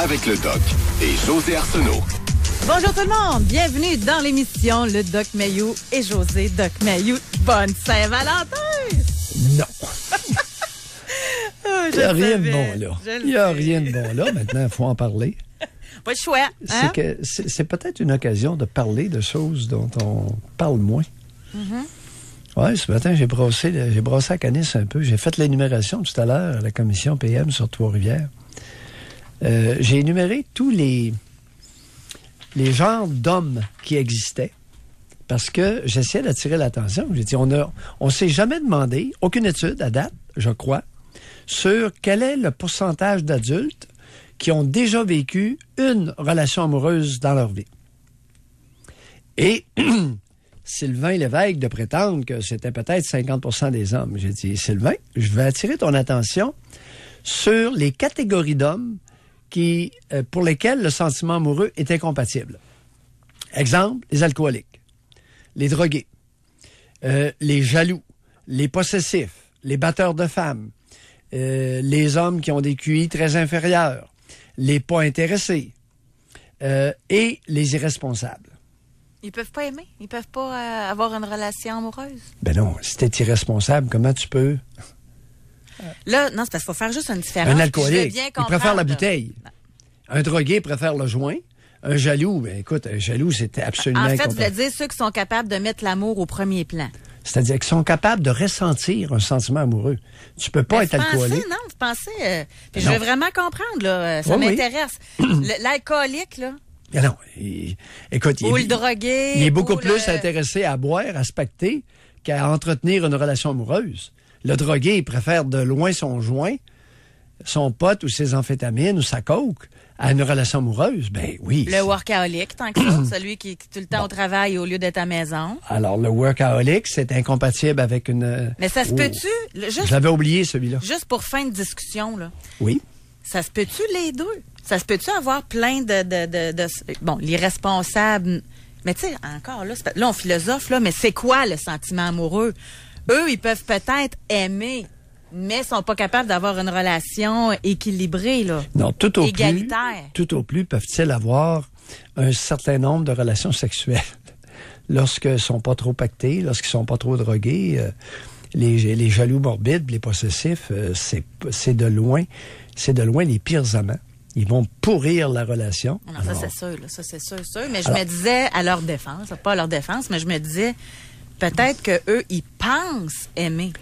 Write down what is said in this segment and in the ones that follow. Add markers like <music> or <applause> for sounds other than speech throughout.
avec le doc et José Arsenault. Bonjour tout le monde, bienvenue dans l'émission Le Doc Mayou et José Doc Mayou. Bonne Saint-Valentin! Non. <laughs> Oh, Il n'y a rien de bon là. Il n'y a sais. rien de bon là. Maintenant, il faut en parler. <laughs> Pas le choix. Hein? C'est que c'est c'est peut-être une occasion de parler de choses dont on parle moins. Mm-hmm. Oui, ce matin, j'ai brossé, j'ai brossé à Canis un peu. J'ai fait l'énumération tout à l'heure à la commission PM sur Trois-Rivières. Euh, j'ai énuméré tous les, les genres d'hommes qui existaient parce que j'essayais d'attirer l'attention. J'ai dit, on ne on s'est jamais demandé, aucune étude à date, je crois, sur quel est le pourcentage d'adultes qui ont déjà vécu une relation amoureuse dans leur vie. Et <clears throat> Sylvain Lévesque de prétendre que c'était peut-être 50% des hommes. J'ai dit, Sylvain, je vais attirer ton attention sur les catégories d'hommes qui, euh, pour lesquels le sentiment amoureux est incompatible. Exemple, les alcooliques, les drogués, euh, les jaloux, les possessifs, les batteurs de femmes, euh, les hommes qui ont des QI très inférieurs, les pas intéressés et les irresponsables. Ils peuvent pas aimer? Ils peuvent pas avoir une relation amoureuse? Ben non, si t'es irresponsable, comment tu peux? Là, non, c'est parce qu'il faut faire juste une différence. Un alcoolique, il préfère la bouteille. Un drogué préfère le joint. Un jaloux, ben écoute, un jaloux, c'était absolument En fait, incompatible. voulais dire ceux qui sont capables de mettre l'amour au premier plan. C'est-à-dire qu'ils sont capables de ressentir un sentiment amoureux. Tu peux pas Mais être vous pensez, alcoolique. non, vous pensez. euh, puis je veux vraiment comprendre, là. euh, Ça Oui, m'intéresse. <clears throat> L'alcoolique, là. Non, il- écoute, il, Ou est- le drogué. il est beaucoup ou plus le- intéressé à boire, à se pacter, qu'à entretenir une relation amoureuse. Le drogué, il préfère de loin son joint, son pote ou ses amphétamines ou sa coke à une relation amoureuse. Ben oui. Le workaholic, tant que ça. <clears throat> celui qui est tout le temps au travail au lieu d'être à la maison. Alors, le workaholic, c'est incompatible avec une... Mais ça se Oh. peut-tu, l'avais oublié, celui-là. juste pour fin de discussion, là, Oui. ça se peut-tu les deux? Ça se peut-tu avoir plein de... de, de, de- bon, les responsables... Mais tu sais, encore là, là, on philosophe, là, mais c'est quoi le sentiment amoureux? Eux, ils peuvent peut-être aimer, mais sont pas capables d'avoir une relation équilibrée, là. Non, tout au Égalitaire. plus, tout au plus peuvent-ils avoir un certain nombre de relations sexuelles <laughs> lorsqu'ils sont pas trop pactés, lorsqu'ils sont pas trop drogués. euh, les, les jaloux morbides, les possessifs, euh, c'est de loin, c'est de loin les pires amants. Ils vont pourrir la relation. Non, ça c'est sûr, là, ça c'est sûr, sûr. Mais je Alors- me disais à leur défense, pas à leur défense, mais je me disais peut-être que eux ils pensent aimer.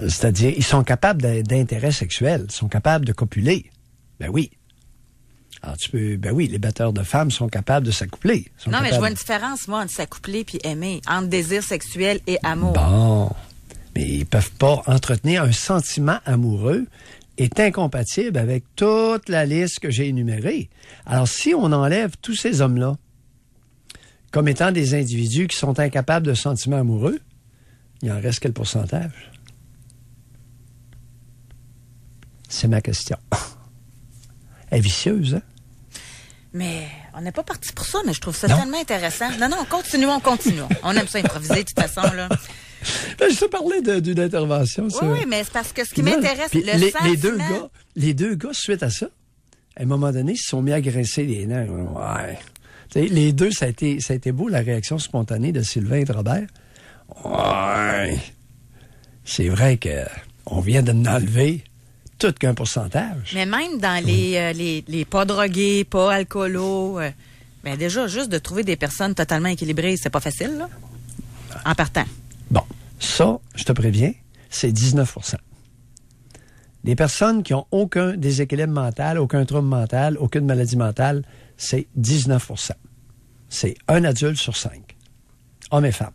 C'est-à-dire, ils sont capables d'in- d'intérêt sexuel, ils sont capables de copuler. Ben oui. Alors tu peux, ben oui, les batteurs de femmes sont capables de s'accoupler. Non, mais je vois une différence moi entre s'accoupler puis aimer, entre désir sexuel et amour. Bon. Mais ils peuvent pas entretenir un sentiment amoureux est incompatible avec toute la liste que j'ai énumérée. Alors, si on enlève tous ces hommes-là comme étant des individus qui sont incapables de sentiments amoureux, il en reste quel pourcentage? C'est ma question. <laughs> Elle est vicieuse, hein? Mais on n'est pas parti pour ça, mais je trouve ça Non. tellement intéressant. Non, non, continuons, continuons. On aime ça improviser de toute façon là. <laughs> Ben, je te parlais de- d'une intervention. Oui, oui, mais c'est parce que ce qui m'intéresse, le les, sentiment. les deux gars, les deux gars, suite à ça, à un moment donné, ils se sont mis à grincer les dents. Ouais. Les deux, ça a, été, ça a été beau, la réaction spontanée de Sylvain et de Robert. Ouais. C'est vrai que on vient de nous enlever tout qu'un pourcentage. Mais même dans les, euh, les, les pas drogués, pas alcoolos, euh, ben déjà, juste de trouver des personnes totalement équilibrées, c'est pas facile, là. En partant. Bon, ça, je te préviens, c'est 19% Les personnes qui ont aucun déséquilibre mental, aucun trouble mental, aucune maladie mentale, c'est 19 C'est un adulte sur cinq, hommes et femmes.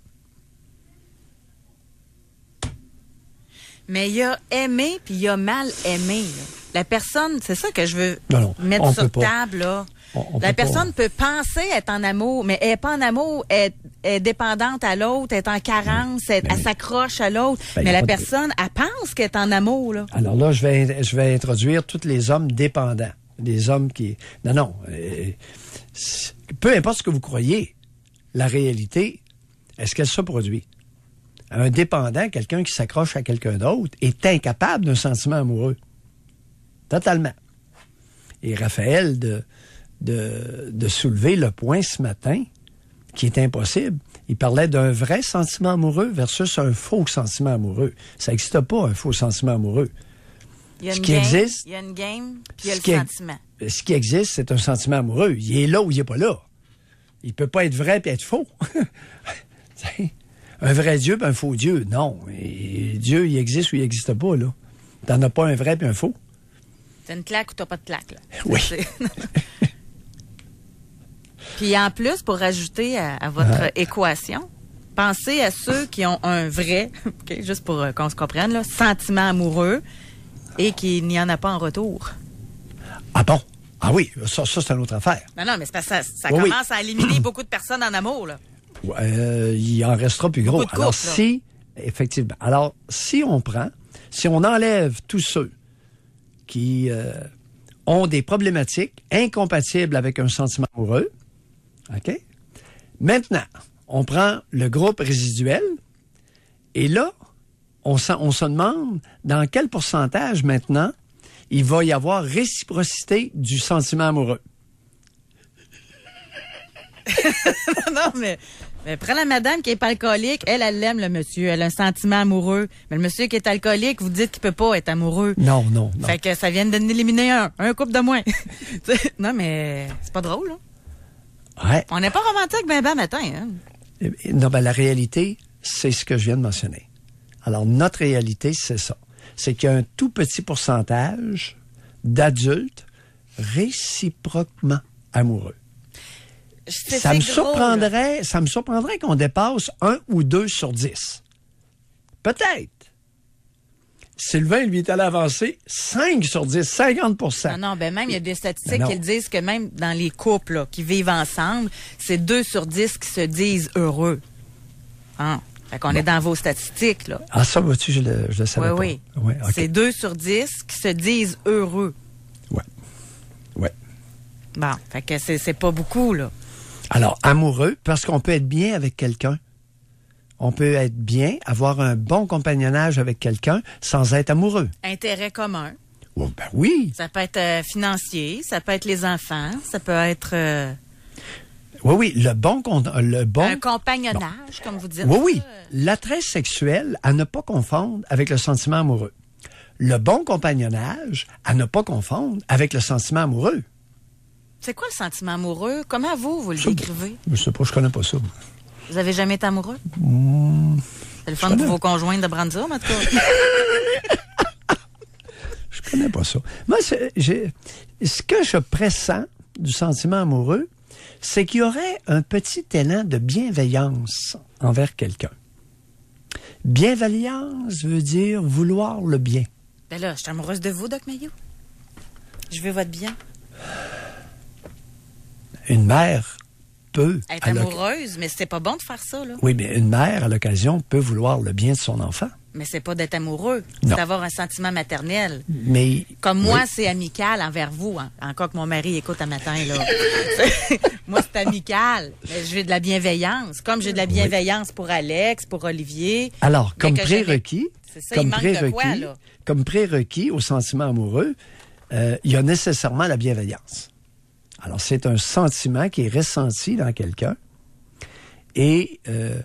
Mais il y a aimé puis il y a mal aimé. là. La personne, c'est ça que je veux Non, non, mettre sur table. Là. On- on la peut pas. personne peut penser être en amour, mais elle est pas en amour, elle est dépendante à l'autre, elle est en carence, elle, elle s'accroche à l'autre. Ben, mais la de- personne, elle pense qu'elle est en amour. Là. Alors là, je vais, je vais introduire tous les hommes dépendants. Des hommes qui... Non, non. euh, peu importe ce que vous croyez, la réalité, est-ce qu'elle se produit? Un dépendant, quelqu'un qui s'accroche à quelqu'un d'autre, est incapable d'un sentiment amoureux. Totalement. et Raphaël de, de, soulever le point ce matin qui est impossible. Il parlait d'un vrai sentiment amoureux versus un faux sentiment amoureux. Ça n'existe pas, un faux sentiment amoureux. Il y a Ce une qui game, existe- il y a une game, puis il y a ce le qui sentiment. Ce qui existe, c'est un sentiment amoureux. Il est là ou il n'est pas là. Il peut pas être vrai et être faux. <laughs> Un vrai Dieu puis un faux Dieu, non. Et Dieu, il existe ou il n'existe pas, là. T'en as pas un vrai puis un faux. T'as une claque ou t'as pas de claque, là. Oui. <laughs> <laughs> Puis en plus, pour rajouter à, à votre Ouais. équation, pensez à ceux qui ont un vrai, juste pour euh, qu'on se comprenne, là, sentiment amoureux et qu'il n'y en a pas en retour. Ah bon? Ah oui, ça, ça c'est une autre affaire. Non, non, mais c'est parce que ça, ça Oui, oui. commence à éliminer <clears throat> beaucoup de personnes en amour, là. Euh, il en restera plus gros. Alors, là. si, effectivement, alors, si on prend, si on enlève tous ceux qui euh, ont des problématiques incompatibles avec un sentiment amoureux, OK? Maintenant, on prend le groupe résiduel et là, on, se demande dans quel pourcentage maintenant il va y avoir réciprocité du sentiment amoureux. <laughs> non, mais, mais prends la madame qui est pas alcoolique. Elle, elle l'aime, le monsieur. Elle a un sentiment amoureux. Mais le monsieur qui est alcoolique, vous dites qu'il peut pas être amoureux. Non, non, non. Fait que ça vient d'en éliminer un. Un couple de moins. <laughs> Non, mais c'est pas drôle. Ouais. On n'est pas romantique ben ben matin, hein? Eh bien, Non, ben, la réalité, c'est ce que je viens de mentionner. Alors, notre réalité, c'est ça. C'est qu'il y a un tout petit pourcentage d'adultes réciproquement amoureux. Ça me surprendrait, ça me surprendrait qu'on dépasse un ou deux sur dix. Peut-être. Sylvain, lui, est allé avancer 5 sur 10, 50% Non, non, ben même, il y a des statistiques Ben qui disent que même dans les couples là, qui vivent ensemble, c'est 2 sur 10 qui se disent heureux. Hein? Fait qu'on est dans vos statistiques, là. Ah, ça, vois-tu, je le, je le savais Oui, pas. oui. C'est 2 sur 10 qui se disent heureux. Ouais. Ouais. Bon, fait que c'est c'est pas beaucoup, là. Alors, amoureux, parce qu'on peut être bien avec quelqu'un. On peut être bien, avoir un bon compagnonnage avec quelqu'un sans être amoureux. Intérêt commun. Oh, ben oui. Ça peut être euh, financier, ça peut être les enfants, ça peut être euh, Oui, oui. Le bon, le bon. un compagnonnage, comme vous dites. Oui, oui. L'attrait sexuel à ne pas confondre avec le sentiment amoureux. Le bon compagnonnage à ne pas confondre avec le sentiment amoureux. C'est quoi le sentiment amoureux? Comment vous, vous le Ça- décrivez? Je sais pas, je connais pas ça. Vous avez jamais été amoureux? C'est le fun de vos conjoints de Brandzum, en tout cas. <laughs> Je connais pas ça. Moi, ce que je pressens du sentiment amoureux, c'est qu'il y aurait un petit élan de bienveillance envers quelqu'un. Bienveillance veut dire vouloir le bien. ben là, je suis amoureuse de vous, Doc Mayou. Je veux votre bien. Une mère peut... Être amoureuse, mais c'est pas bon de faire ça, là. Oui, mais une mère, à l'occasion, peut vouloir le bien de son enfant. Mais c'est pas d'être amoureux, c'est d'avoir un sentiment maternel. Mais... Comme moi, c'est amical envers vous. hein. Encore que mon mari écoute un matin, là. <laughs> moi, c'est amical. J'ai de la bienveillance. Comme j'ai de la bienveillance pour Alex, pour Olivier. Alors, comme prérequis, comme prérequis, comme prérequis au sentiment amoureux, euh, il y a nécessairement la bienveillance. Alors, c'est un sentiment qui est ressenti dans quelqu'un et euh,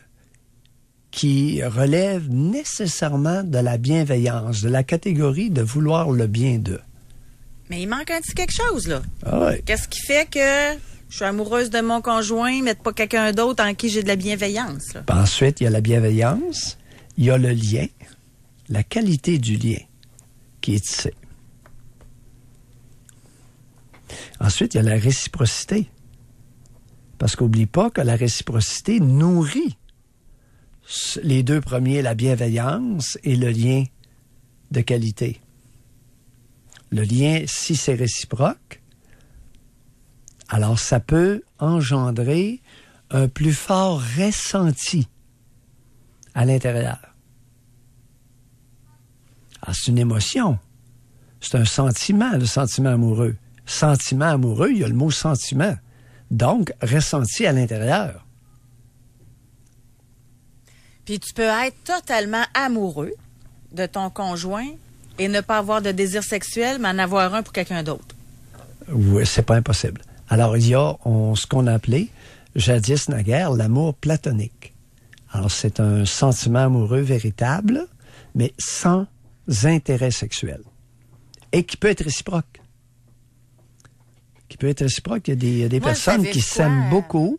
qui relève nécessairement de la bienveillance, de la catégorie de vouloir le bien d'eux. Mais il manque un petit quelque chose, là. Ah ouais. Qu'est-ce qui fait que je suis amoureuse de mon conjoint, mais pas quelqu'un d'autre en qui j'ai de la bienveillance, là? Ensuite, il y a la bienveillance, il y a le lien, la qualité du lien qui est tissé. Ensuite, il y a la réciprocité. Parce qu'oublie pas que la réciprocité nourrit les deux premiers, la bienveillance et le lien de qualité. Le lien, si c'est réciproque, alors ça peut engendrer un plus fort ressenti à l'intérieur. Ah, c'est une émotion. C'est un sentiment, le sentiment amoureux. Sentiment amoureux, il y a le mot sentiment. Donc, ressenti à l'intérieur. Puis tu peux être totalement amoureux de ton conjoint et ne pas avoir de désir sexuel, mais en avoir un pour quelqu'un d'autre. Oui, c'est pas impossible. Alors, il y a on- ce qu'on appelait, jadis naguère, l'amour platonique. Alors, c'est un sentiment amoureux véritable, mais sans intérêt sexuel. Et qui peut être réciproque. Qui peut être réciproque. Il y a des, il y a des Moi, personnes qui s'aiment beaucoup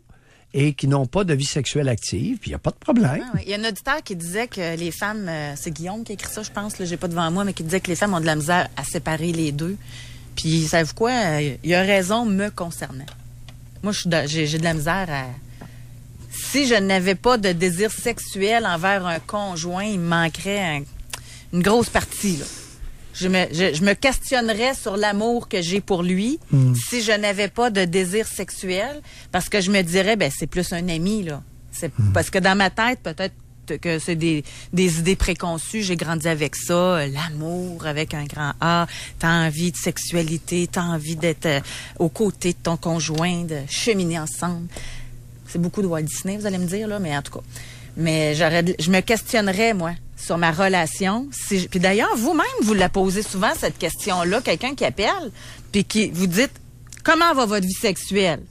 et qui n'ont pas de vie sexuelle active, puis il n'y a pas de problème. Ah. Il y a un auditeur qui disait que les femmes, euh, c'est Guillaume qui a écrit ça, je pense, j'ai pas devant moi, mais qui disait que les femmes ont de la misère à séparer les deux. Puis, savez-vous quoi? Euh, Il a raison me concernant. Moi, j'ai de la misère à. Si je n'avais pas de désir sexuel envers un conjoint, il me manquerait un- une grosse partie. Là. Je, me, je, je me questionnerais sur l'amour que j'ai pour lui si je n'avais pas de désir sexuel, parce que je me dirais, ben c'est plus un ami là. C'est parce que dans ma tête, peut-être que c'est des, des idées préconçues. J'ai grandi avec ça, l'amour avec un grand A. T'as envie de sexualité, t'as envie d'être euh, aux côtés de ton conjoint, de cheminer ensemble. C'est beaucoup de Walt Disney, vous allez me dire là, mais en tout cas. Mais j'aurais, je me questionnerais moi sur ma relation. Si puis d'ailleurs, vous-même, vous la posez souvent cette question-là, quelqu'un qui appelle, puis qui vous dites comment va votre vie sexuelle?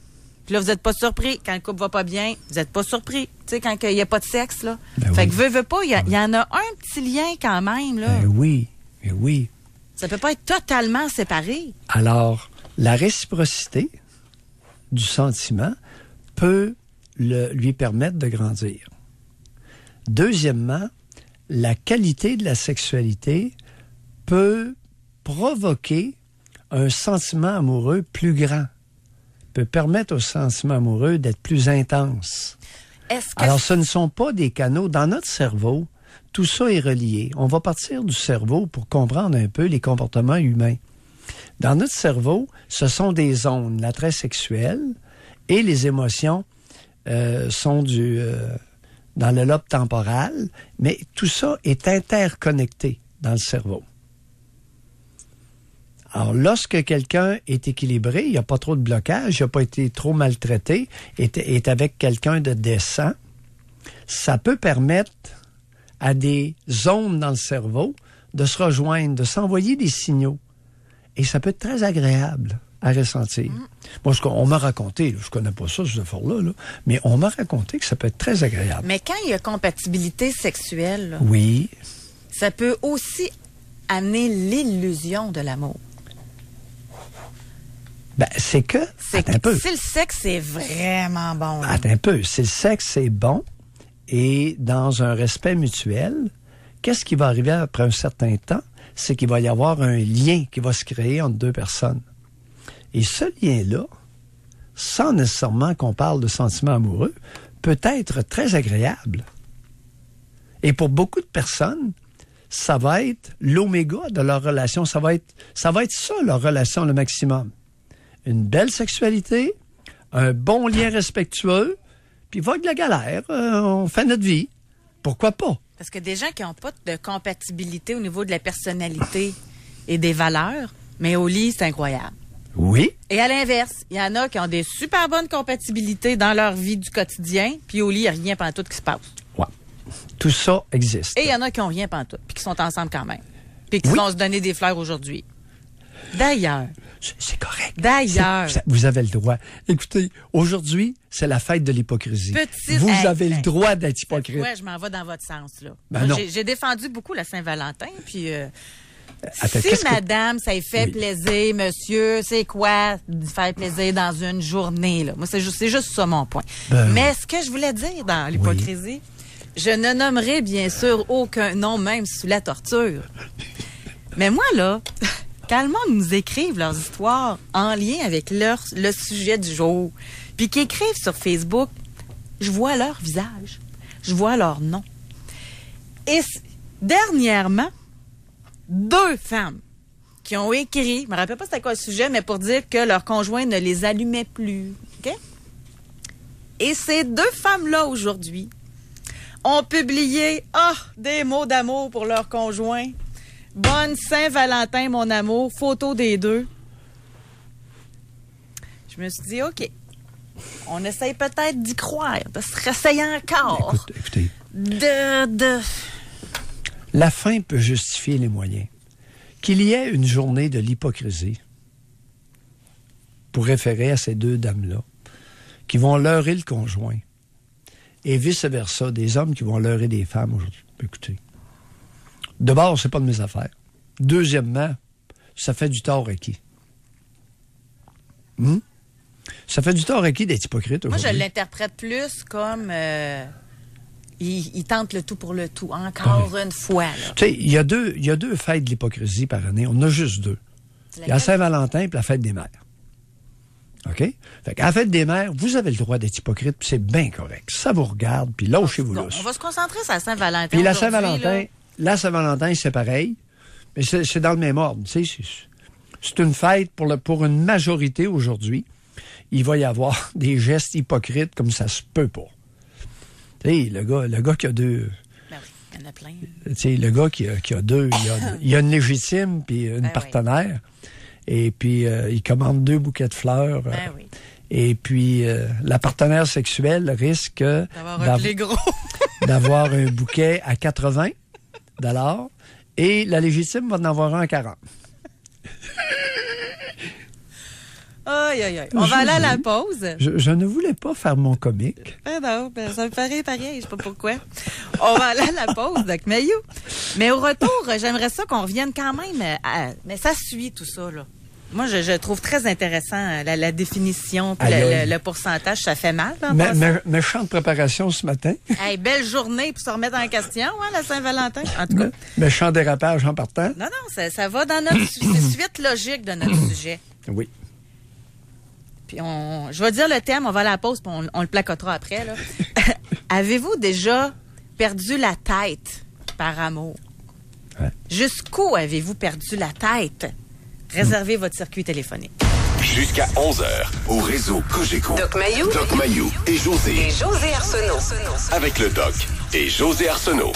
Puis là, vous n'êtes pas surpris quand le couple va pas bien. Vous n'êtes pas surpris, tu sais, quand il n'y a pas de sexe là. Ben fait oui. que veut, veut pas, il y, a- il y en a un petit lien quand même là. Ben oui, ben oui. Ça peut pas être totalement séparé. Alors, la réciprocité du sentiment peut le- lui permettre de grandir. Deuxièmement, la qualité de la sexualité peut provoquer un sentiment amoureux plus grand, peut permettre au sentiment amoureux d'être plus intense. Que Alors, ce ne sont pas des canaux. Dans notre cerveau, tout ça est relié. On va partir du cerveau pour comprendre un peu les comportements humains. Dans notre cerveau, ce sont des zones, l'attrait sexuel et les émotions euh, sont du, euh, dans le lobe temporal, mais tout ça est interconnecté dans le cerveau. Alors, lorsque quelqu'un est équilibré, il n'y a pas trop de blocage, il n'a pas été trop maltraité, est, est avec quelqu'un de décent, ça peut permettre à des zones dans le cerveau de se rejoindre, de s'envoyer des signaux. Et ça peut être très agréable à ressentir. Moi, ce qu'on- on m'a raconté, je connais pas ça, ce effort-là, là, mais on m'a raconté que ça peut être très agréable. mais quand il y a compatibilité sexuelle, là, Oui, ça peut aussi amener l'illusion de l'amour. ben, c'est que, C'est un peu, si le sexe est vraiment bon, là, attends un peu, si le sexe est bon et dans un respect mutuel, qu'est-ce qui va arriver après un certain temps? C'est qu'il va y avoir un lien qui va se créer entre deux personnes. Et ce lien-là, sans nécessairement qu'on parle de sentiments amoureux, peut être très agréable. Et pour beaucoup de personnes, ça va être l'oméga de leur relation. Ça va être, ça leur relation, le maximum. Une belle sexualité, un bon lien respectueux, puis va de la galère, euh, on fait notre vie. Pourquoi pas? parce que des gens qui n'ont pas de compatibilité au niveau de la personnalité et des valeurs, mais au lit, c'est incroyable. Oui, Et à l'inverse, il y en a qui ont des super bonnes compatibilités dans leur vie du quotidien, puis au lit, il n'y a rien pendant tout qui se passe. ouais. Tout ça existe. Et il y en a qui ont rien pendant tout, puis qui sont ensemble quand même. Puis qui Oui. vont se donner des fleurs aujourd'hui. D'ailleurs, C'est- correct. D'ailleurs. Vous avez le droit. Écoutez, aujourd'hui, c'est la fête de l'hypocrisie. Vous Hey, avez hey. le droit d'être hypocrite. ouais, je m'en vais dans votre sens, là. Ben Moi, non. j'ai- J'ai défendu beaucoup la Saint-Valentin, puis... euh, Attends, si que- madame, ça lui fait Oui. plaisir, monsieur, c'est quoi faire plaisir dans une journée, là? Moi, c'est juste, juste ça mon point. Ben Mais ce que je voulais dire dans l'hypocrisie, je ne nommerai bien sûr aucun nom, même sous la torture. Mais moi, là, <laughs> quand le monde nous écrive leurs histoires en lien avec leur, le sujet du jour, puis qu'ils écrivent sur Facebook, je vois leur visage, je vois leur nom. Et dernièrement, deux femmes qui ont écrit, je me rappelle pas c'était quoi le sujet, mais pour dire que leur conjoint ne les allumait plus. OK? Et ces deux femmes-là, aujourd'hui, ont publié ah, des mots d'amour pour leur conjoint. Bonne Saint-Valentin, mon amour. Photo des deux. Je me suis dit, OK. On essaye peut-être d'y croire, de se réessayer encore. Écoute- écoutez, De, de. La fin peut justifier les moyens. Qu'il y ait une journée de l'hypocrisie, pour référer à ces deux dames-là, qui vont leurrer le conjoint. Et vice-versa, des hommes qui vont leurrer des femmes aujourd'hui. Écoutez, d'abord, c'est pas de mes affaires. Deuxièmement, ça fait du tort à qui? Hmm? Ça fait du tort à qui d'être hypocrite Moi, aujourd'hui? je l'interprète plus comme euh, il, il tente le tout pour le tout, encore une fois. Tu sais, il y, a deux- il y a deux fêtes de l'hypocrisie par année. On a juste deux. Il y a la Saint-Valentin et la fête des mères. OK? Fait la fête des mères, vous avez le droit d'être hypocrite, puis c'est bien correct. Ça vous regarde, puis lâchez-vous là. on va se concentrer sur la Saint-Valentin. Puis la Saint-Valentin, la Saint-Valentin, c'est pareil, mais c'est dans le même ordre. C'est c'est une fête pour, le, pour une majorité aujourd'hui. Il va y avoir <laughs> des gestes hypocrites comme ça se peut pas. Le gars, le gars qui a deux... Ben oui, il y en a plein. Tu sais, le gars qui a, qui a deux, il y a, <laughs> il a une légitime puis une Ben oui. partenaire. Et puis, euh, il commande deux bouquets de fleurs. euh, Ben oui. Et puis, euh, la partenaire sexuelle risque d'avoir un <laughs> bouquet à 80 dollars et la légitime va en avoir un à 40. Aïe, aïe, aïe. On va aller à la pause. Je, je ne voulais pas faire mon comique. Ben non, ben ça me paraît pareil, je sais pas pourquoi. On va aller à la pause, Doc Mayou. Mais au retour, j'aimerais ça qu'on revienne quand même à... Mais ça suit tout ça, là. Moi, je, je trouve très intéressant euh, la, la définition, puis le, aïe. le- le pourcentage. Ça fait mal, Mais, passant. mais, méchante préparation ce matin. Hey, belle journée pour se remettre en question, hein, la Saint-Valentin. En tout cas, Méchant dérapage en partant. non, non, ça, ça va dans notre suite logique de notre <clears throat> sujet. Oui. Puis on, je vais dire le thème, on va à la pause, puis on, on le placotera après. là. <laughs> Avez-vous déjà perdu la tête par amour? Ouais. Jusqu'où avez-vous perdu la tête? Réservez votre circuit téléphonique. Jusqu'à 11h, au réseau Cogeco. Doc Mayou. Doc Mayou et José. Et José Arsenault. Avec le Doc et José Arsenault.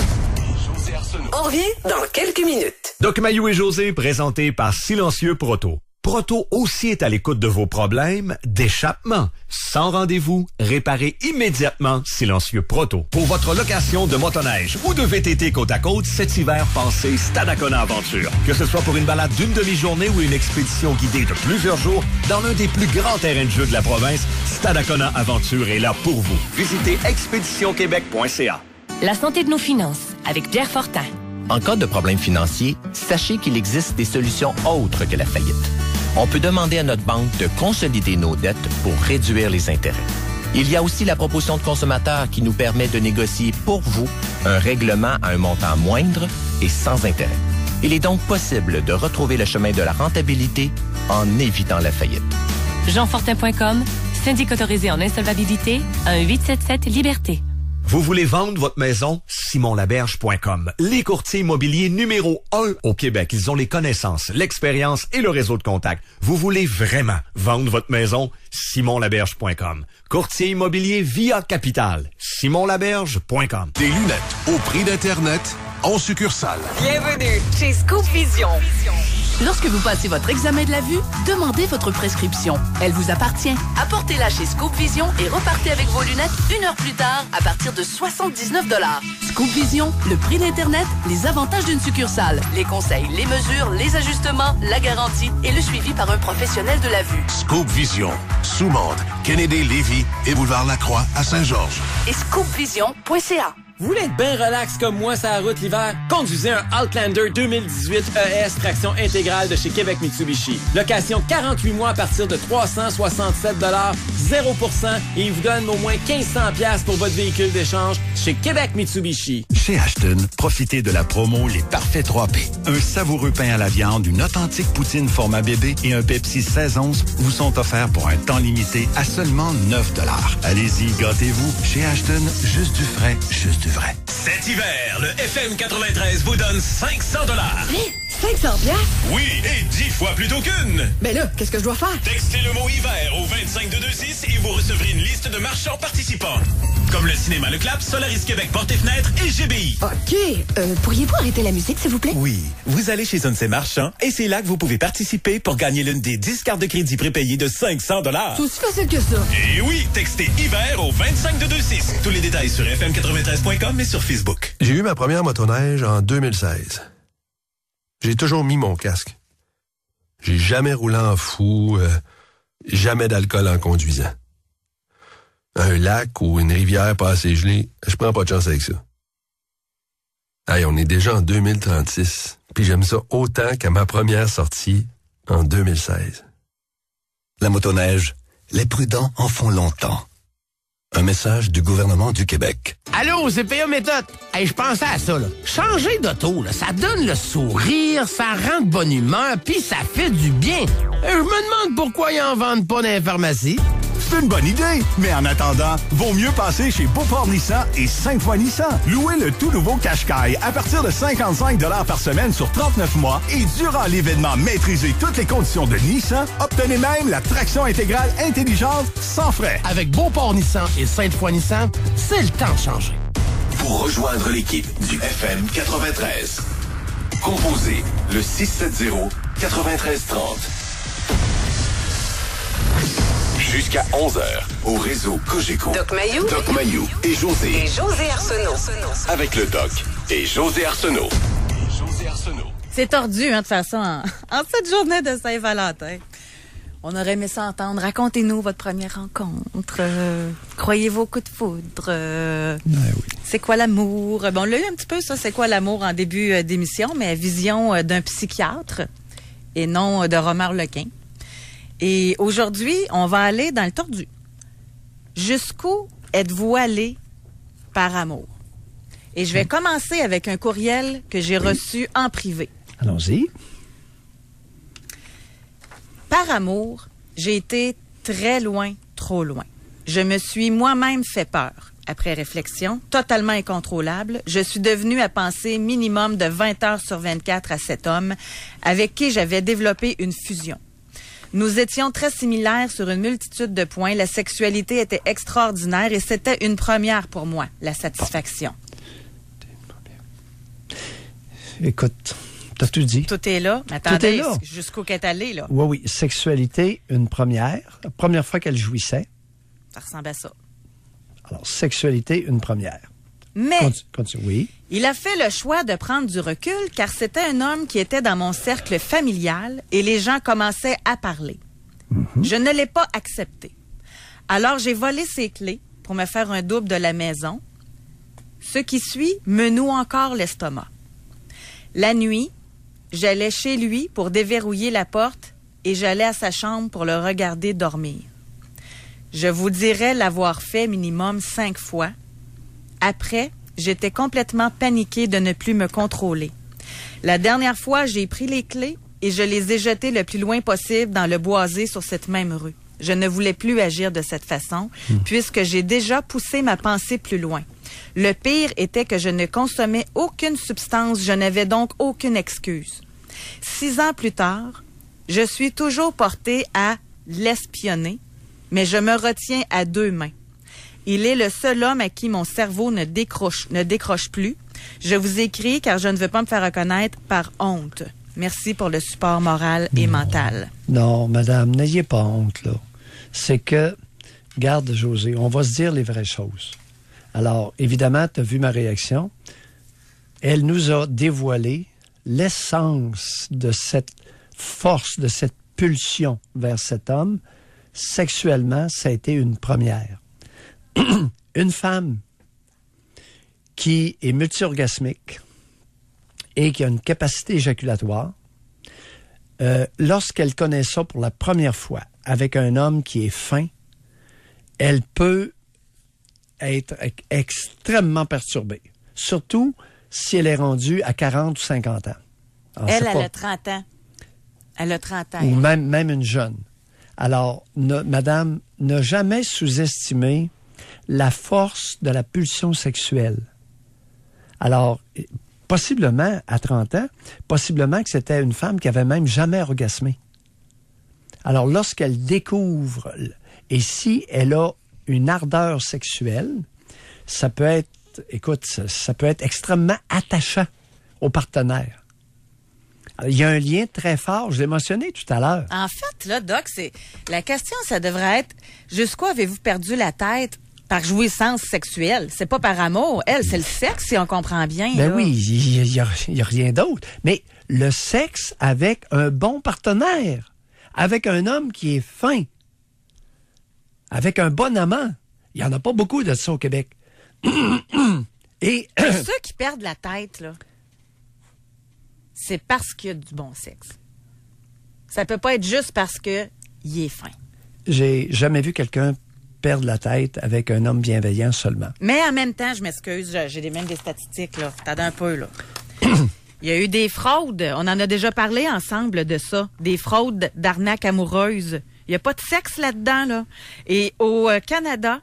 José Arsenault. On revient dans quelques minutes. Doc Mayou et José, présentés par Silencieux Proto. Proto aussi est à l'écoute de vos problèmes d'échappement. Sans rendez-vous, réparez immédiatement Silencieux Proto. Pour votre location de motoneige ou de VTT côte à côte, cet hiver, pensez Stadacona Aventure. Que ce soit pour une balade d'une demi-journée ou une expédition guidée de plusieurs jours dans l'un des plus grands terrains de jeu de la province, Stadacona Aventure est là pour vous. Visitez expéditionquebec.ca. La santé de nos finances avec Pierre Fortin. En cas de problème financier, sachez qu'il existe des solutions autres que la faillite. On peut demander à notre banque de consolider nos dettes pour réduire les intérêts. Il y a aussi la proposition de consommateur qui nous permet de négocier pour vous un règlement à un montant moindre et sans intérêt. Il est donc possible de retrouver le chemin de la rentabilité en évitant la faillite. jeanfortin.com, syndic autorisé en insolvabilité, 1-877-Liberté. Vous voulez vendre votre maison? simonlaberge.com. Les courtiers immobiliers numéro un au Québec. Ils ont les connaissances, l'expérience et le réseau de contacts. Vous voulez vraiment vendre votre maison? simonlaberge.com. Courtier immobilier via Capital. simonlaberge.com. Des lunettes au prix d'Internet en succursale. Bienvenue chez Scoop Vision. Lorsque vous passez votre examen de la vue, demandez votre prescription. Elle vous appartient. Apportez-la chez Scoop Vision et repartez avec vos lunettes une heure plus tard à partir de 79 Scoop Vision, le prix d'Internet, les avantages d'une succursale, les conseils, les mesures, les ajustements, la garantie et le suivi par un professionnel de la vue. Scoop Vision. Sous-Monde. Kennedy Lévis et Boulevard Lacroix à Saint-Georges. Et scoopvision.ca. Vous voulez être bien relax comme moi sur la route l'hiver? Conduisez un Outlander 2018 ES traction intégrale de chez Québec Mitsubishi. Location 48 mois à partir de 367 0% et il vous donne au moins 1500 pièces pour votre véhicule d'échange chez Québec Mitsubishi. Chez Ashton, profitez de la promo Les Parfaits 3P. Un savoureux pain à la viande, une authentique poutine format bébé et un Pepsi 16 onces vous sont offerts pour un temps limité à seulement 9 Allez-y, gâtez-vous. Chez Ashton, juste du frais, juste du vrai. Cet hiver, le FM 93 vous donne 500 dollars. 500 bien? Oui, et 10 fois plutôt qu'une. Mais là, qu'est-ce que je dois faire? Textez le mot hiver au 25226 et vous recevrez une liste de marchands participants. Comme le cinéma Le Clap, Solaris Québec Porte et Fenêtres et GBI. OK. Euh, pourriez-vous arrêter la musique, s'il vous plaît? Oui, vous allez chez un de ces marchands et c'est là que vous pouvez participer pour gagner l'une des 10 cartes de crédit prépayées de 500 dollars. C'est aussi facile que ça. Et oui, textez hiver au 25226. Tous les détails sur fm93.com et sur Facebook. J'ai eu ma première motoneige en 2016. J'ai toujours mis mon casque. J'ai jamais roulé en fou. euh, Jamais d'alcool en conduisant. Un lac ou une rivière pas assez gelée, je prends pas de chance avec ça. Hey, on est déjà en 2036, puis j'aime ça autant qu'à ma première sortie en 2016. La motoneige, les prudents en font longtemps. Un message du gouvernement du Québec. Allô, c'est PA Méthode. Hey, je pensais à ça, là. Changer d'auto, là, ça donne le sourire, ça rend de bonne humeur, puis ça fait du bien. Euh, Je me demande pourquoi ils en vendent pas dans les pharmacies. C'est une bonne idée, mais en attendant, vaut mieux passer chez Beauport Nissan et 5 fois Nissan. Louez le tout nouveau Qashqai à partir de 55 par semaine sur 39 mois et durant l'événement Maîtrisez toutes les conditions de Nissan, obtenez même la traction intégrale intelligente sans frais. Avec Beauport Nissan et Sainte-Foy Nissan, c'est le temps de changer. Pour rejoindre l'équipe du FM 93, composez le 670 9330. Jusqu'à 11h au réseau Cogeco. Doc Mayou. Doc Mayou et José. Et José Arsenault. Avec le Doc et José Arsenault. José Arsenault. C'est tordu, hein, de faire ça en, <laughs> en cette journée de Saint-Valentin. On aurait aimé s'entendre. Racontez-nous votre première rencontre. Euh, croyez vos coups de foudre? Euh, C'est quoi l'amour? Bon, on l'a eu un petit peu, ça, c'est quoi l'amour en début euh, d'émission, mais à vision euh, d'un psychiatre et non euh, de Romar Lequin. Et aujourd'hui, on va aller dans le tordu. Jusqu'où êtes-vous allé par amour? Et je vais commencer avec un courriel que j'ai reçu en privé. Allons-y. Par amour, j'ai été très loin, trop loin. Je me suis moi-même fait peur. Après réflexion, totalement incontrôlable, je suis devenue à penser minimum de 20 heures sur 24 à cet homme avec qui j'avais développé une fusion. Nous étions très similaires sur une multitude de points. La sexualité était extraordinaire et c'était une première pour moi, la satisfaction. Écoute, t'as tout dit. Tout est là. Attendez, est là. jusqu'où qu'elle est allée, là. Oui, oui. Sexualité, une première. La première fois qu'elle jouissait. Ça ressemble à ça. Alors, sexualité, une première. Mais continue. Oui. il a fait le choix de prendre du recul car c'était un homme qui était dans mon cercle familial et les gens commençaient à parler. Je ne l'ai pas accepté. Alors j'ai volé ses clés pour me faire un double de la maison. Ce qui suit me noue encore l'estomac. La nuit, j'allais chez lui pour déverrouiller la porte et j'allais à sa chambre pour le regarder dormir. Je vous dirais l'avoir fait minimum cinq fois. Après, j'étais complètement paniquée de ne plus me contrôler. La dernière fois, j'ai pris les clés et je les ai jetées le plus loin possible dans le boisé sur cette même rue. Je ne voulais plus agir de cette façon, puisque j'ai déjà poussé ma pensée plus loin. Le pire était que je ne consommais aucune substance, je n'avais donc aucune excuse. Six ans plus tard, je suis toujours portée à l'espionner, mais je me retiens à deux mains. Il est le seul homme à qui mon cerveau ne décroche, ne décroche plus. Je vous écris car je ne veux pas me faire reconnaître par honte. Merci pour le support moral et mental. Non, madame, n'ayez pas honte, là. C'est que, garde, José, on va se dire les vraies choses. Alors, évidemment, tu as vu ma réaction. Elle nous a dévoilé l'essence de cette force, de cette pulsion vers cet homme. Sexuellement, ça a été une première. <clears throat> une femme qui est multiorgasmique et qui a une capacité éjaculatoire, euh, lorsqu'elle connaît ça pour la première fois avec un homme qui est fin, elle peut être extrêmement perturbée. Surtout si elle est rendue à 40 ou 50 ans. Alors, elle, elle a 30 ans. Elle a 30 ans. ou même, même une jeune. Alors, ne- madame, ne jamais sous-estimer la force de la pulsion sexuelle. Alors, eh, possiblement, à 30 ans, possiblement que c'était une femme qui avait même jamais orgasmé. Alors, lorsqu'elle découvre, et si elle a une ardeur sexuelle, ça peut être, écoute, ça, peut être extrêmement attachant au partenaire. Il y a un lien très fort, je l'ai mentionné tout à l'heure. En fait, là, Doc, la question, ça devrait être jusqu'où avez-vous perdu la tête par jouissance sexuelle? C'est pas par amour. Elle, c'est le sexe, si on comprend bien. Ben là. oui, il n'y a rien d'autre. Mais le sexe avec un bon partenaire, avec un homme qui est fin. avec un bon amant. Il n'y en a pas beaucoup de ça au Québec. <clears throat> Et <clears throat> ceux qui perdent la tête, là, c'est parce qu'il y a du bon sexe. Ça peut pas être juste parce que il est fin. j'ai jamais vu quelqu'un perdre la tête avec un homme bienveillant seulement. Mais en même temps, je m'excuse, j'ai- j'ai des- même des statistiques, là. T'as un peu, là. <coughs> Il y a eu des fraudes. On en a déjà parlé ensemble de ça. Des fraudes d'arnaques amoureuses. Il n'y a pas de sexe là-dedans, là. Et au euh, Canada,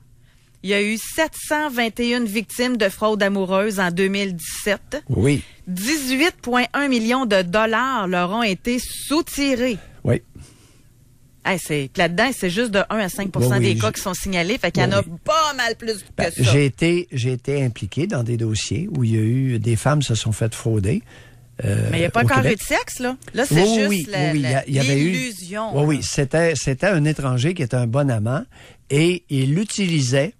il y a eu 721 victimes de fraude amoureuse en 2017. Oui. 18,1 millions de dollars leur ont été soutirés. Oui. Hey, c'est que là-dedans, c'est juste de 1 à 5 Oui, oui, des cas qui sont signalés. Fait qu'il y en Oui, a pas mal plus que Ben, ça. j'ai été, j'ai été impliqué dans des dossiers où il y a eu des femmes se sont faites frauder. euh, Mais il n'y a pas encore eu de sexe, là. Là, c'est Oui, juste l'illusion. Oui, oui, c'était, c'était un étranger qui était un bon amant et il utilisait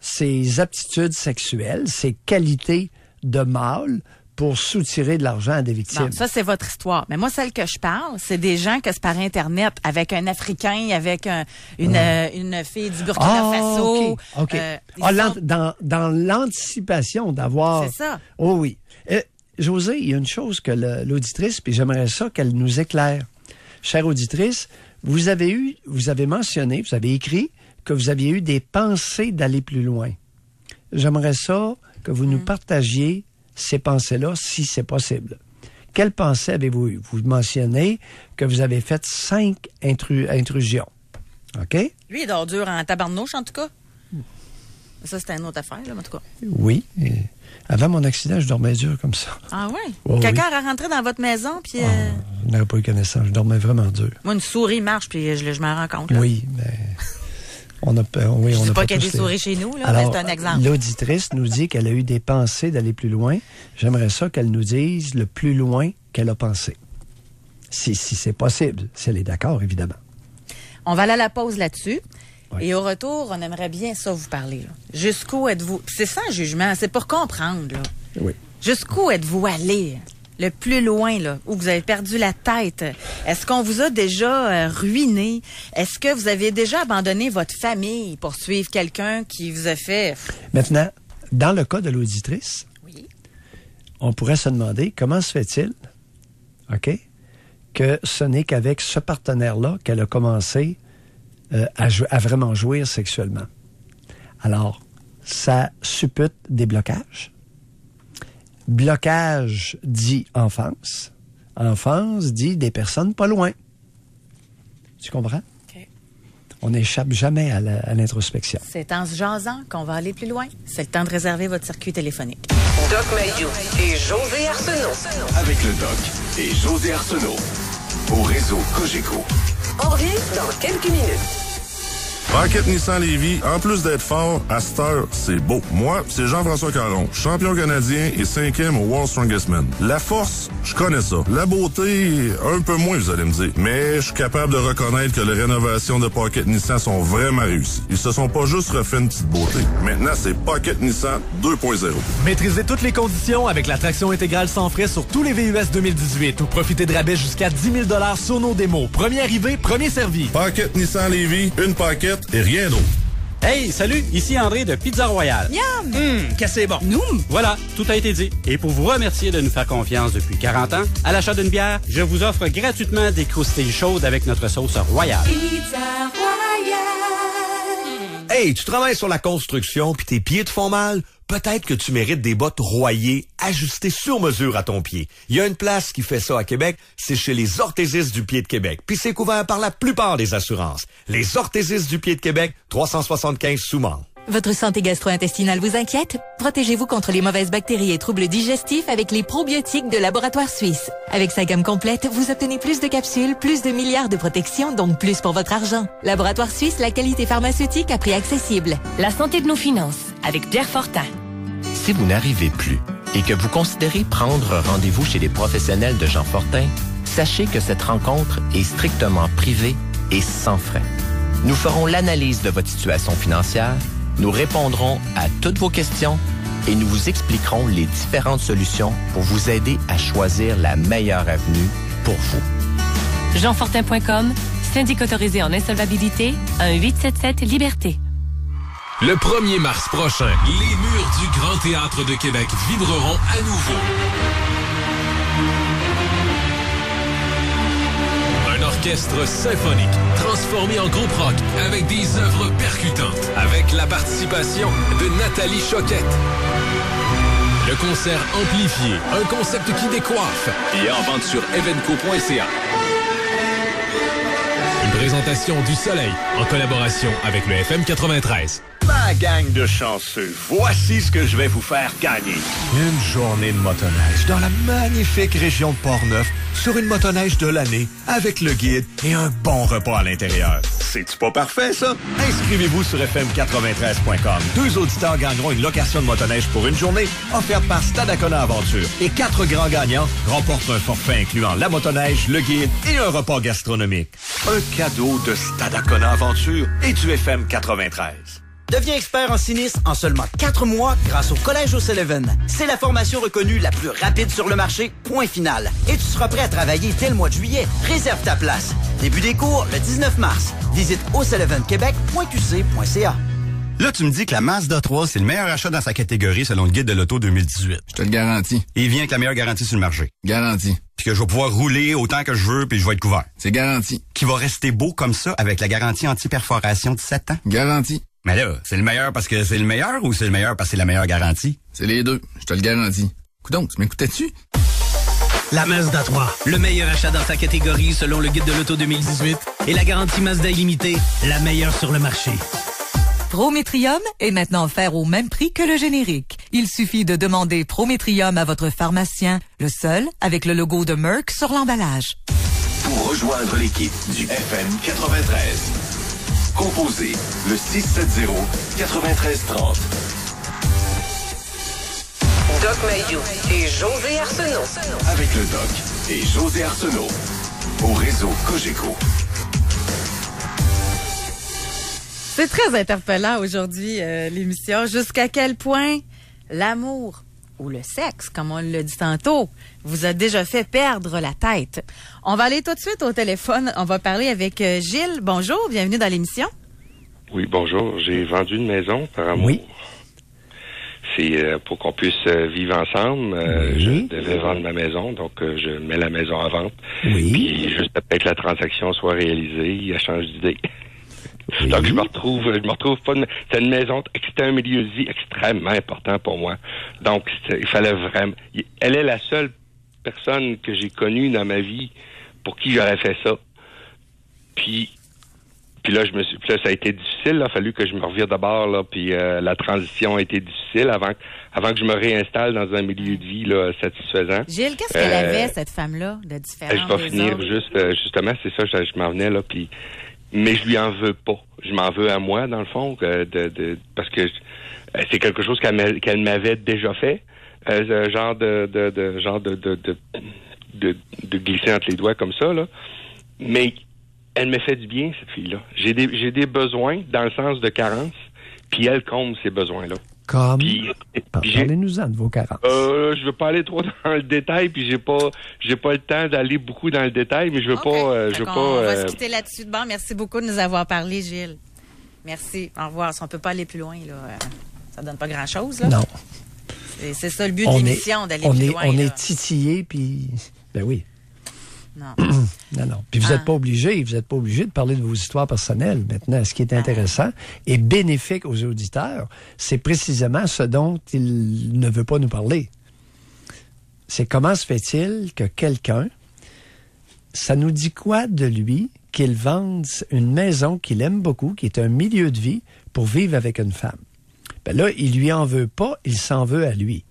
ses aptitudes sexuelles, ses qualités de mâle pour soutirer de l'argent à des victimes. Bon, ça, c'est votre histoire. Mais moi, celle que je parle, c'est des gens que c'est par Internet, avec un Africain, avec un- une, euh, une fille du Burkina Faso. OK. OK. Euh, Ah, sont- dans, dans l'anticipation d'avoir. C'est ça. Oh oui. Euh, José, il y a une chose que l'auditrice, puis j'aimerais ça qu'elle nous éclaire. Chère auditrice, vous avez eu, vous avez mentionné, vous avez écrit que vous aviez eu des pensées d'aller plus loin. J'aimerais ça que vous nous Mm. partagiez ces pensées-là, si c'est possible. Quelles pensées avez-vous eues? Vous mentionnez que vous avez fait cinq intru- intrusions. OK? Lui, il dort dur en tabarnouche, en tout cas. Ça, c'était une autre affaire, là, en tout cas. Oui. Avant mon accident, je dormais dur comme ça. Ah ouais? <laughs> Oui, Quelqu'un oui. a rentré dans votre maison, puis... euh, Je n'avais pas eu connaissance. Je dormais vraiment dur. Moi, une souris marche, puis je, je m'en rends compte. là. Oui, mais on a pas. Oui, Je on dis a pas qu'il y a tous des les- souris chez nous, là, Alors, mais c'est un exemple. L'auditrice nous dit qu'elle a eu des pensées d'aller plus loin. J'aimerais ça qu'elle nous dise le plus loin qu'elle a pensé. Si, si c'est possible, si elle est d'accord, évidemment. On va aller à la pause là-dessus. Et au retour, on aimerait bien ça vous parler. là. Jusqu'où êtes-vous... C'est sans jugement, c'est pour comprendre. Là. Oui. Jusqu'où êtes-vous allé? Le plus loin, là, où vous avez perdu la tête. Est-ce qu'on vous a déjà euh, ruiné? Est-ce que vous avez déjà abandonné votre famille pour suivre quelqu'un qui vous a fait... Maintenant, dans le cas de l'auditrice, on pourrait se demander comment se fait-il, OK, que ce n'est qu'avec ce partenaire-là qu'elle a commencé euh, à, à vraiment jouir sexuellement. Alors, ça suppute des blocages? Blocage dit enfance. Enfance dit des personnes pas loin. Tu comprends? On n'échappe jamais à l'introspection. C'est en se jasant qu'on va aller plus loin. C'est le temps de réserver votre circuit téléphonique. Doc Mayou et José Arsenault. Avec le doc et José Arsenault. Au réseau Cogeco. On revient dans quelques minutes. Rocket Nissan Lévy, en plus d'être fort, à cette heure, c'est beau. Moi, c'est Jean-François Caron, champion canadien et cinquième au World Strongest Man. La force, je connais ça. La beauté, un peu moins, vous allez me dire. Mais je suis capable de reconnaître que les rénovations de Pocket Nissan sont vraiment réussies. Ils se sont pas juste refait une petite beauté. Maintenant, c'est Pocket Nissan 2.0. Maîtrisez toutes les conditions avec la traction intégrale sans frais sur tous les VUS 2018 ou profitez de rabais jusqu'à 10 000 sur nos démos. Premier arrivé, premier servi. Pocket Nissan Lévy, une paquette et rien d'autre. Hey, salut, ici André de Pizza Royale. Miam! Hum, qu'est-ce que c'est bon? Nous? Voilà, tout a été dit. Et pour vous remercier de nous faire confiance depuis 40 ans, à l'achat d'une bière, je vous offre gratuitement des croustilles chaudes avec notre sauce royale. Hey, tu travailles sur la construction puis tes pieds te font mal? Peut-être que tu mérites des bottes royées, ajustées sur mesure à ton pied. Il y a une place qui fait ça à Québec, c'est chez les orthésistes du pied de Québec. Puis c'est couvert par la plupart des assurances. Les orthésistes du pied de Québec, 375 sous Votre santé gastro-intestinale vous inquiète? Protégez-vous contre les mauvaises bactéries et troubles digestifs avec les probiotiques de Laboratoire Suisse. Avec sa gamme complète, vous obtenez plus de capsules, plus de milliards de protections, donc plus pour votre argent. Laboratoire Suisse, la qualité pharmaceutique à prix accessible. La santé de nos finances avec Pierre Fortin. Si vous n'arrivez plus et que vous considérez prendre rendez-vous chez les professionnels de Jean Fortin, sachez que cette rencontre est strictement privée et sans frais. Nous ferons l'analyse de votre situation financière, nous répondrons à toutes vos questions et nous vous expliquerons les différentes solutions pour vous aider à choisir la meilleure avenue pour vous. Jeanfortin.com, Syndic autorisé en insolvabilité, 1-877-Liberté. Le 1er mars prochain, les murs du Grand Théâtre de Québec vibreront à nouveau. Orchestre symphonique transformé en groupe rock avec des œuvres percutantes, avec la participation de Nathalie Choquette. Le concert amplifié, un concept qui décoiffe, et en vente sur evenco.ca. Une présentation du Soleil en collaboration avec le FM 93. Ma gang de chanceux, voici ce que je vais vous faire gagner. Une journée de motoneige dans la magnifique région de Portneuf sur une motoneige de l'année avec le guide et un bon repas à l'intérieur. C'est-tu pas parfait, ça? Inscrivez-vous sur fm93.com. Deux auditeurs gagneront une location de motoneige pour une journée offerte par Stadacona Aventure. Et quatre grands gagnants remportent un forfait incluant la motoneige, le guide et un repas gastronomique. Un cadeau de Stadacona Aventure et du FM 93. Deviens expert en sinistre en seulement 4 mois grâce au Collège O'Sullivan. C'est la formation reconnue la plus rapide sur le marché, point final. Et tu seras prêt à travailler dès le mois de juillet. Réserve ta place. Début des cours le 19 mars. Visite o'sullivanquebec.qc.ca. Là, tu me dis que la Mazda 3, c'est le meilleur achat dans sa catégorie selon le guide de l'auto 2018. Je te le garantis. Et il vient avec la meilleure garantie sur le marché. Garantie. Puis que je vais pouvoir rouler autant que je veux, puis je vais être couvert. C'est garanti. Qui va rester beau comme ça avec la garantie anti-perforation de 7 ans. Garantie. Mais là, c'est le meilleur parce que c'est le meilleur ou c'est le meilleur parce que c'est la meilleure garantie? C'est les deux, je te le garantis. Coudon, tu m'écoutais-tu? La Mazda 3, le meilleur achat dans sa catégorie selon le guide de l'auto 2018 et la garantie Mazda illimitée, la meilleure sur le marché. Prométrium est maintenant offert au même prix que le générique. Il suffit de demander Prométrium à votre pharmacien, le seul avec le logo de Merck sur l'emballage. Pour rejoindre l'équipe du FM 93, composez le 670-9330. Doc Mayou et José Arsenault. Avec le Doc et José Arsenault. Au réseau Cogeco. C'est très interpellant aujourd'hui, euh, l'émission. Jusqu'à quel point l'amour ou le sexe, comme on l'a dit tantôt, vous a déjà fait perdre la tête. On va aller tout de suite au téléphone. On va parler avec euh, Gilles. Bonjour, bienvenue dans l'émission. Oui, bonjour. J'ai vendu une maison par amour. Oui. C'est euh, pour qu'on puisse euh, vivre ensemble. Euh, Je devais vendre ma maison, donc euh, je mets la maison en vente. Oui. Puis juste après que la transaction soit réalisée, il change d'idée. Donc je me retrouve, je me retrouve pas. C'est une maison, c'était un milieu de vie extrêmement important pour moi. Donc il fallait vraiment. Elle est la seule personne que j'ai connue dans ma vie pour qui j'aurais fait ça. Puis puis là, je me suis, puis là, ça a été difficile. Il a fallu que je me revire d'abord là. Puis euh, la transition a été difficile avant, avant que je me réinstalle dans un milieu de vie là, satisfaisant. Gilles, qu'est-ce qu'elle Euh, avait, cette femme-là, de différent je vais finir autres? juste, euh, justement, c'est ça, je, je m'en venais là, puis mais je lui en veux pas. Je m'en veux à moi, dans le fond, euh, de, de, parce que euh, c'est quelque chose qu'elle m'a- qu'elle m'avait déjà fait, euh, genre de, de, de genre de de, glisser entre les doigts comme ça là. Mais elle me fait du bien cette fille-là. J'ai des j'ai des besoins dans le sens de carence, puis elle comble ces besoins-là. Comme. Puis, Parlez-nous-en de vos carences. euh, je veux pas aller trop <laughs> dans le détail, puis j'ai pas, j'ai pas le temps d'aller beaucoup dans le détail, mais je veux pas, euh, je veux pas. va euh, se quitter là-dessus de bord. Merci beaucoup de nous avoir parlé, Gilles. Merci. Au revoir. Si on peut pas aller plus loin, là, euh, ça donne pas grand-chose. là. Non. C'est- ça le but de On l'émission, d'aller on plus est, loin. on là. est titillé, puis. Ben oui. Non. <clears throat> non, non. Puis vous n'êtes Ah. pas obligé, vous n'êtes pas obligé de parler de vos histoires personnelles. Maintenant, ce qui est intéressant et bénéfique aux auditeurs, c'est précisément ce dont il ne veut pas nous parler. C'est comment se fait-il que quelqu'un, ça nous dit quoi de lui qu'il vende une maison qu'il aime beaucoup, qui est un milieu de vie, pour vivre avec une femme? Ben là, il lui en veut pas, il s'en veut à lui.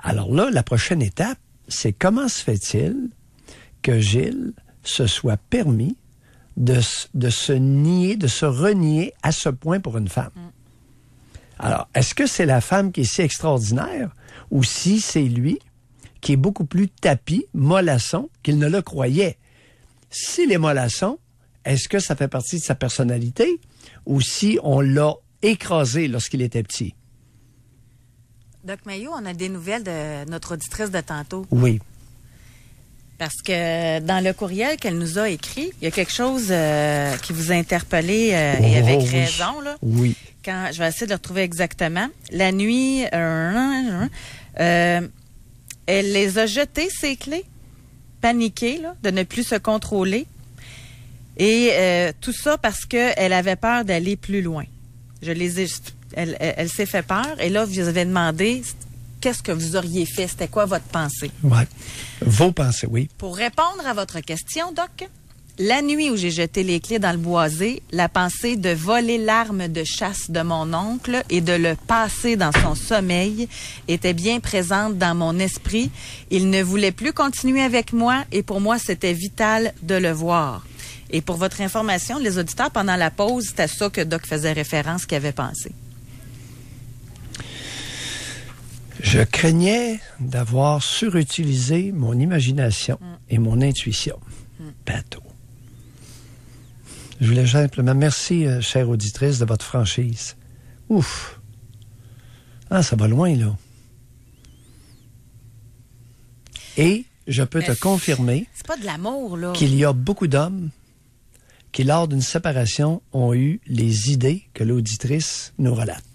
Alors là, la prochaine étape, c'est comment se fait-il que Gilles se soit permis de, se nier, de se renier à ce point pour une femme. Alors, est-ce que c'est la femme qui est si extraordinaire ou si c'est lui qui est beaucoup plus tapis, mollasson, qu'il ne le croyait? S'il est mollasson, est-ce que ça fait partie de sa personnalité ou si on l'a écrasé lorsqu'il était petit? Doc Mayo, on a des nouvelles de notre auditrice de tantôt. Oui. Parce que dans le courriel qu'elle nous a écrit, il y a quelque chose euh, qui vous a interpellé euh, et Oh, avec oui. raison. Là. Oui. Quand je vais essayer de le retrouver exactement. La nuit, euh, elle les a jetées ses clés, paniquée là, de ne plus se contrôler, et tout ça parce que elle avait peur d'aller plus loin. Je les ai, elle, elle, elle s'est fait peur, et là, vous avais demandé qu'est-ce que vous auriez fait, c'était quoi votre pensée? Ouais. Vos pensées, oui. Pour répondre à votre question, Doc, la nuit où j'ai jeté les clés dans le boisé, la pensée de voler l'arme de chasse de mon oncle et de le passer dans son sommeil était bien présente dans mon esprit. Il ne voulait plus continuer avec moi et pour moi, c'était vital de le voir. Et pour votre information, les auditeurs, pendant la pause, c'était ça que Doc faisait référence qu'il avait pensé. Je craignais d'avoir surutilisé mon imagination et mon intuition. Bateau. Je voulais simplement, merci, euh, chère auditrice, de votre franchise. Ouf. Ah, ça va loin, là. Et je peux te confirmer C'est pas de l'amour, là. qu'il y a beaucoup d'hommes qui, lors d'une séparation, ont eu les idées que l'auditrice nous relate.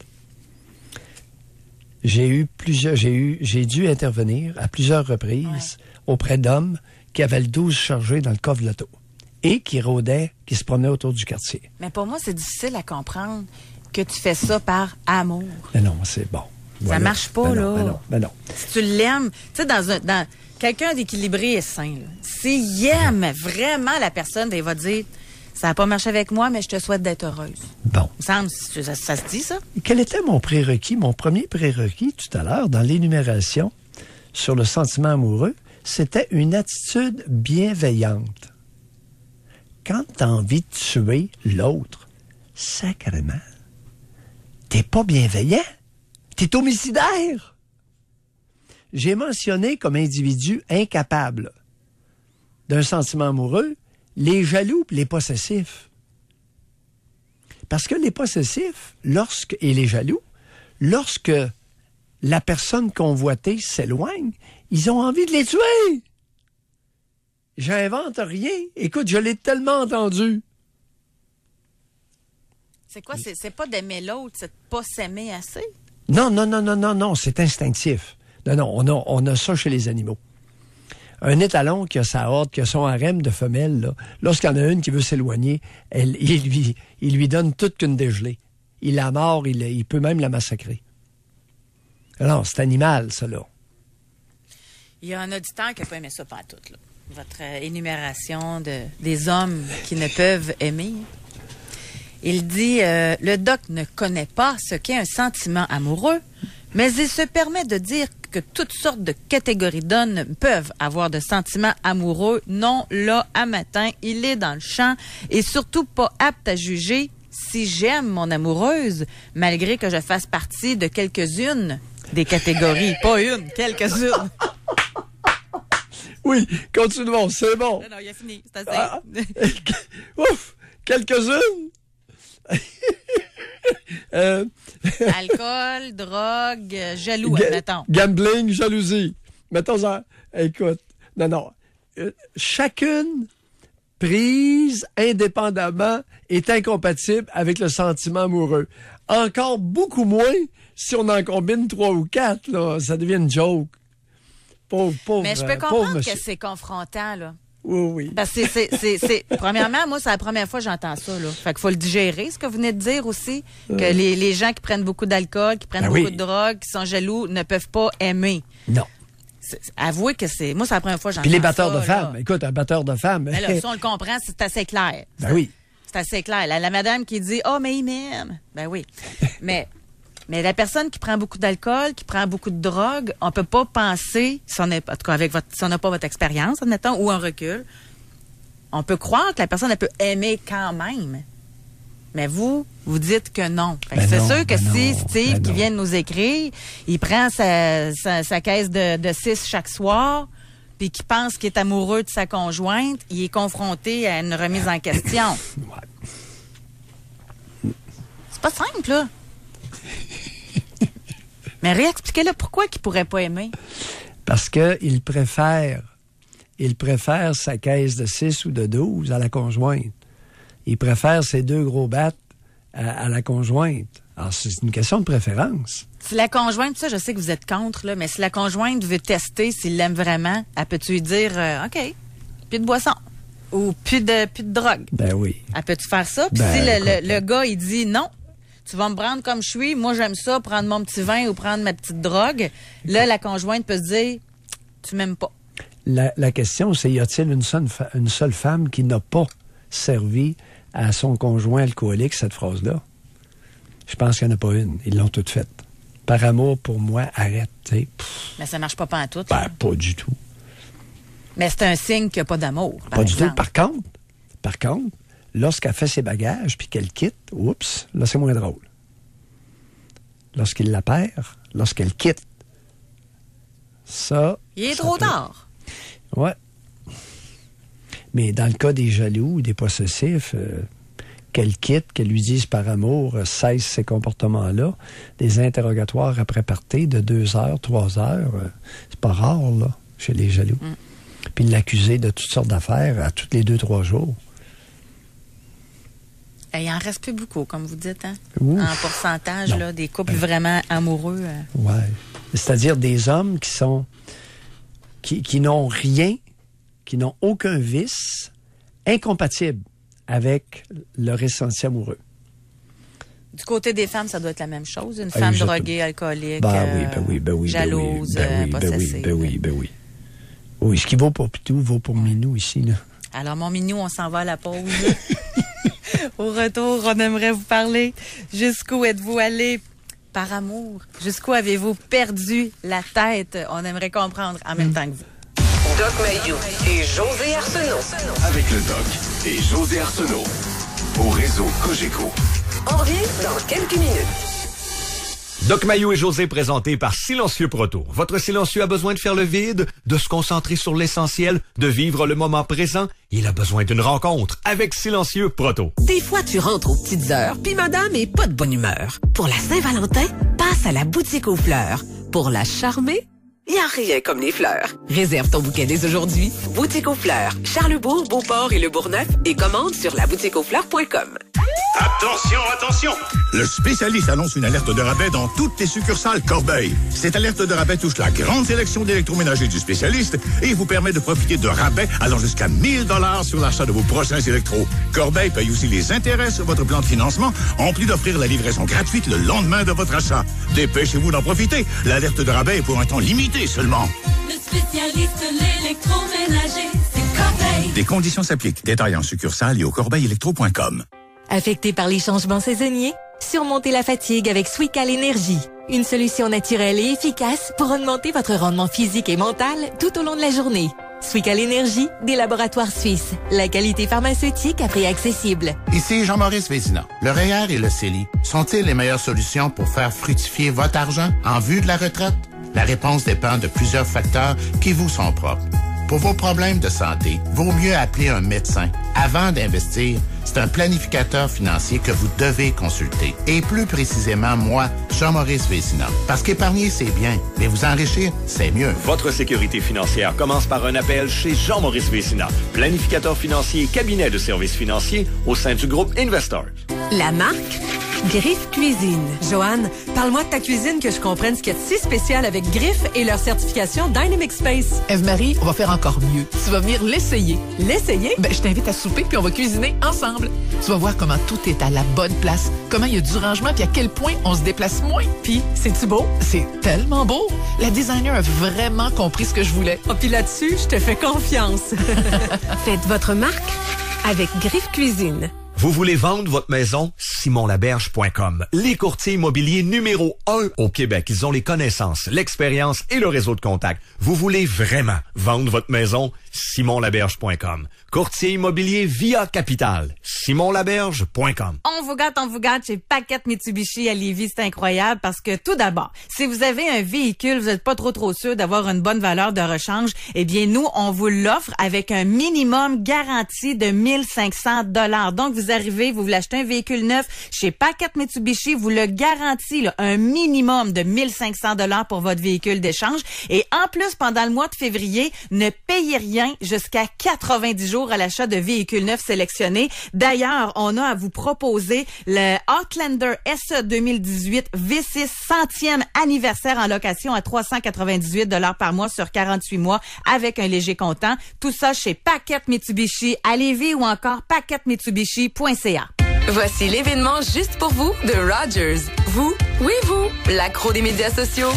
J'ai eu plusieurs, j'ai eu, j'ai dû intervenir à plusieurs reprises auprès d'hommes qui avaient le 12 chargé dans le coffre de l'auto et qui rôdaient, qui se promenaient autour du quartier. Mais pour moi, c'est difficile à comprendre que tu fais ça par amour. Mais non, c'est bon. Ça marche pas, Ben là. ben non, ben non. Si tu l'aimes, tu sais, dans un, dans quelqu'un d'équilibré et sain, s'il aime vraiment la personne, ben, il va dire, ça n'a pas marché avec moi, mais je te souhaite d'être heureuse. Bon. Ça se dit, ça? Quel était mon prérequis? Mon premier prérequis tout à l'heure dans l'énumération sur le sentiment amoureux, c'était une attitude bienveillante. Quand tu as envie de tuer l'autre, sacrément, t'es pas bienveillant, t'es homicidaire. J'ai mentionné comme individu incapable d'un sentiment amoureux les jaloux et les possessifs. Parce que les possessifs, lorsque, et les jaloux, lorsque la personne convoitée s'éloigne, ils ont envie de les tuer. J'invente rien. Écoute, je l'ai tellement entendu. C'est quoi? C'est, c'est pas d'aimer l'autre, c'est de pas s'aimer assez? Non, non, non, non, non, non, c'est instinctif. Non, non, on a, on a ça chez les animaux. Un étalon qui a sa horde, qui a son harem de femelles, lorsqu'il y en a une qui veut s'éloigner, <laughs> il, lui, donne toute qu'une dégelée. Il la mord, il, peut même la massacrer. Alors, c'est animal, là. Il y a un auditeur qui n'a pas aimé ça pas tout, là. Votre euh, énumération de, des hommes qui ne peuvent aimer. Il dit euh, le doc ne connaît pas ce qu'est un sentiment amoureux, mais il se permet de dire que toutes sortes de catégories d'hommes peuvent avoir de sentiments amoureux. Non, là, à matin, il est dans le champ et surtout pas apte à juger si j'aime mon amoureuse, malgré que je fasse partie de quelques-unes des catégories. pas une, quelques-unes. Oui, continuons, c'est bon. Non, non, il a fini. C'est assez. Ah, Ouf, quelques-unes. <laughs> Euh, Alcool, <laughs> drogue, euh, jaloux, ga- admettons. Gambling, jalousie. Mettons ça. Écoute, non, non. Euh, chacune prise indépendamment est incompatible avec le sentiment amoureux. Encore beaucoup moins si on en combine trois ou quatre, là. Ça devient une joke. Pauvre, pauvre. Mais je peux comprendre que c'est confrontant, là. Oui, oui. Parce que c'est, c'est, c'est, premièrement, moi, c'est la première fois que j'entends ça, là. Fait qu'il faut le digérer, ce que vous venez de dire aussi. Que Euh. les, les gens qui prennent beaucoup d'alcool, qui prennent Ben beaucoup oui. de drogue, qui sont jaloux, ne peuvent pas aimer. Non. C'est- avouez que c'est, moi, c'est la première fois que j'entends Puis ça. les batteurs de là. femmes. Écoute, un batteur de femmes. Mais là, <laughs> ça, on le comprend, c'est assez clair. ben oui. C'est assez clair. La, la madame qui dit Oh, mais il m'aime. Ben oui. mais, mais la personne qui prend beaucoup d'alcool, qui prend beaucoup de drogue, on peut pas penser, si on en tout cas, avec votre, si on n'a pas votre expérience, admettons, ou un recul, on peut croire que la personne, elle peut aimer quand même. Mais vous, vous dites que non. Ben c'est sûr que ben si non, Steve, ben qui non. vient de nous écrire, il prend sa, sa, sa caisse de, de six chaque soir, puis qu'il pense qu'il est amoureux de sa conjointe, il est confronté à une remise en question. <coughs> C'est pas simple, là. <laughs> Mais réexpliquez-le pourquoi qu'il pourrait pas aimer? Parce qu'il préfère il préfère sa caisse de 6 ou de 12 à la conjointe. Il préfère ses deux gros battes à, à la conjointe. Alors, c'est une question de préférence. Si la conjointe, ça, je sais que vous êtes contre, là, mais si la conjointe veut tester s'il l'aime vraiment, elle peut-tu lui dire, euh, OK, plus de boisson ou plus de, plus de drogue? Ben oui. Elle peut-tu faire ça? Puis Ben, si le, le gars, il dit non, tu vas me prendre comme je suis, moi j'aime ça, prendre mon petit vin ou prendre ma petite drogue, là, la conjointe peut se dire, tu m'aimes pas. La, la question, c'est y a-t-il une seule, une seule femme qui n'a pas servi à son conjoint alcoolique cette phrase-là? Je pense qu'il n'y en a pas une. Ils l'ont toutes faite. Par amour pour moi, arrête. Mais ça marche pas pas en tout. Ben, pas du tout. Mais c'est un signe qu'il n'y a pas d'amour. Pas du tout. Par contre, par contre, lorsqu'elle fait ses bagages puis qu'elle quitte, oups, là, c'est moins drôle. Lorsqu'il la perd, lorsqu'elle quitte, ça. Il est ça trop peut- tard. Ouais. Mais dans le cas des jaloux ou des possessifs, euh, qu'elle quitte, qu'elle lui dise par amour, euh, cesse ces comportements-là, des interrogatoires après partie de deux heures, trois heures, euh, c'est pas rare, là, chez les jaloux. Puis l'accuser de toutes sortes d'affaires à tous les deux, trois jours. Et il en reste plus beaucoup, comme vous dites, hein? Ouf. En pourcentage, là, des couples vraiment amoureux. euh. Ouais. C'est-à-dire des hommes qui sont. qui, qui n'ont rien, qui n'ont aucun vice, incompatible avec leur ressenti amoureux. Du côté des femmes, ça doit être la même chose. Une Ah, femme exactement. droguée, alcoolique, Ben euh, oui, ben oui, ben oui. ben oui, jalouse, ben euh, oui, ben possessive. ben oui, ben oui. Oui, ce qui vaut pour Pitou vaut pour Minou ici, là. Alors, mon minou, on s'en va à la pause. <laughs> Au retour, on aimerait vous parler. Jusqu'où êtes-vous allé? Par amour? Jusqu'où avez-vous perdu la tête? On aimerait comprendre en même temps que vous. Doc Mayou et José Arsenault. Avec le doc et José Arsenault. Au réseau Cogeco. On revient dans quelques minutes. Doc Mayou et José présentés par Silencieux Proto. Votre silencieux a besoin de faire le vide, de se concentrer sur l'essentiel, de vivre le moment présent. Il a besoin d'une rencontre avec Silencieux Proto. Des fois, tu rentres aux petites heures, puis madame est pas de bonne humeur. Pour la Saint-Valentin, passe à la boutique aux fleurs. Pour la charmer, y a rien comme les fleurs. Réserve ton bouquet dès aujourd'hui. Boutique aux fleurs, Charlebourg, Beauport et Le Bourgneuf et commande sur laboutiqueauxfleurs.com. Attention, attention! Le spécialiste annonce une alerte de rabais dans toutes les succursales Corbeil. Cette alerte de rabais touche la grande sélection d'électroménagers du spécialiste et vous permet de profiter de rabais allant jusqu'à 1000 dollars sur l'achat de vos prochains électros. Corbeil paye aussi les intérêts sur votre plan de financement, en plus d'offrir la livraison gratuite le lendemain de votre achat. Dépêchez-vous d'en profiter. L'alerte de rabais est pour un temps limité seulement. Le spécialiste de l'électroménager, c'est Corbeil. Des conditions s'appliquent. Détails en succursale et au corbeillelectro.com. Affecté par les changements saisonniers? Surmontez la fatigue avec Swical Énergie. Une solution naturelle et efficace pour augmenter votre rendement physique et mental tout au long de la journée. Swical Énergie, des laboratoires suisses. La qualité pharmaceutique à prix accessible. Ici Jean-Maurice Vézina. Le REER et le CELI sont-ils les meilleures solutions pour faire fructifier votre argent en vue de la retraite? La réponse dépend de plusieurs facteurs qui vous sont propres. Pour vos problèmes de santé, vaut mieux appeler un médecin. Avant d'investir, c'est un planificateur financier que vous devez consulter. Et plus précisément, moi, Jean-Maurice Vézina. Parce qu'épargner, c'est bien, mais vous enrichir, c'est mieux. Votre sécurité financière commence par un appel chez Jean-Maurice Vecina, planificateur financier et cabinet de services financiers au sein du groupe Investors. La marque Griffe Cuisine. Joanne, parle-moi de ta cuisine que je comprenne ce qu'il y a de si spécial avec Griffe et leur certification Dynamic Space. Eve-Marie, on va faire encore mieux. Tu vas venir l'essayer. L'essayer? Ben, je t'invite à souper puis on va cuisiner ensemble. Tu vas voir comment tout est à la bonne place, comment il y a du rangement puis à quel point on se déplace moins. Puis, c'est-tu beau? C'est tellement beau. La designer a vraiment compris ce que je voulais. Oh, puis là-dessus, je te fais confiance. <laughs> Faites votre marque avec Griffe Cuisine. Vous voulez vendre votre maison? simonlaberge.com. Les courtiers immobiliers numéro un au Québec. Ils ont les connaissances, l'expérience et le réseau de contacts. Vous voulez vraiment vendre votre maison? simonlaberge.com. Courtier immobilier via Capital. simonlaberge.com. On vous gâte, on vous gâte chez Paquette Mitsubishi à Lévis. C'est incroyable parce que tout d'abord, si vous avez un véhicule, vous n'êtes pas trop trop sûr d'avoir une bonne valeur de rechange, eh bien nous, on vous l'offre avec un minimum garanti de 1500 dollars. Donc vous arrivez, vous voulez acheter un véhicule neuf chez Paquette Mitsubishi, vous le garantit, là, un minimum de 1500 dollars pour votre véhicule d'échange. Et en plus, pendant le mois de février, ne payez rien jusqu'à 90 jours à l'achat de véhicules neufs sélectionnés. D'ailleurs, on a à vous proposer le Outlander SE 2018 V6 centième anniversaire en location à 398 dollars par mois sur 48 mois avec un léger comptant. Tout ça chez Paquette Mitsubishi à ou encore paquettemitsubishi.ca. Voici l'événement juste pour vous de Rogers. Vous, oui vous, l'accro des médias sociaux.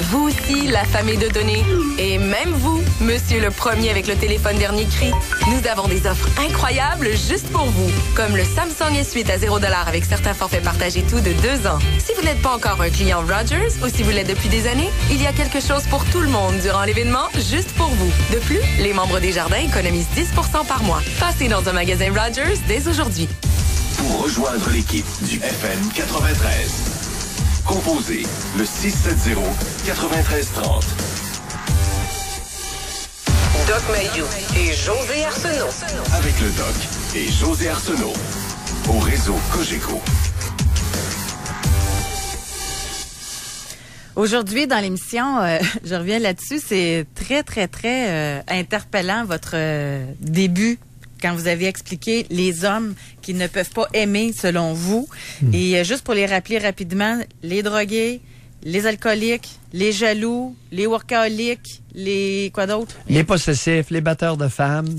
Vous aussi, la famille de données. Et même vous, monsieur le premier avec le téléphone dernier cri. Nous avons des offres incroyables juste pour vous. Comme le Samsung S8 à 0 avec certains forfaits partagés tout de deux ans. Si vous n'êtes pas encore un client Rogers ou si vous l'êtes depuis des années, il y a quelque chose pour tout le monde durant l'événement juste pour vous. De plus, les membres des jardins économisent 10% par mois. Passez dans un magasin Rogers dès aujourd'hui. Pour rejoindre l'équipe du FM 93, composez le 670 9330. Doc Mayou et José Arsenault. Avec le doc et José Arsenault. Au réseau Cogeco. Aujourd'hui, dans l'émission, euh, <laughs> je reviens là-dessus, c'est très, très, très euh, interpellant votre euh, début quand vous avez expliqué les hommes qui ne peuvent pas aimer selon vous. Et euh, juste pour les rappeler rapidement, les drogués, les alcooliques, les jaloux, les workaholiques, les quoi d'autre? Les possessifs, les batteurs de femmes,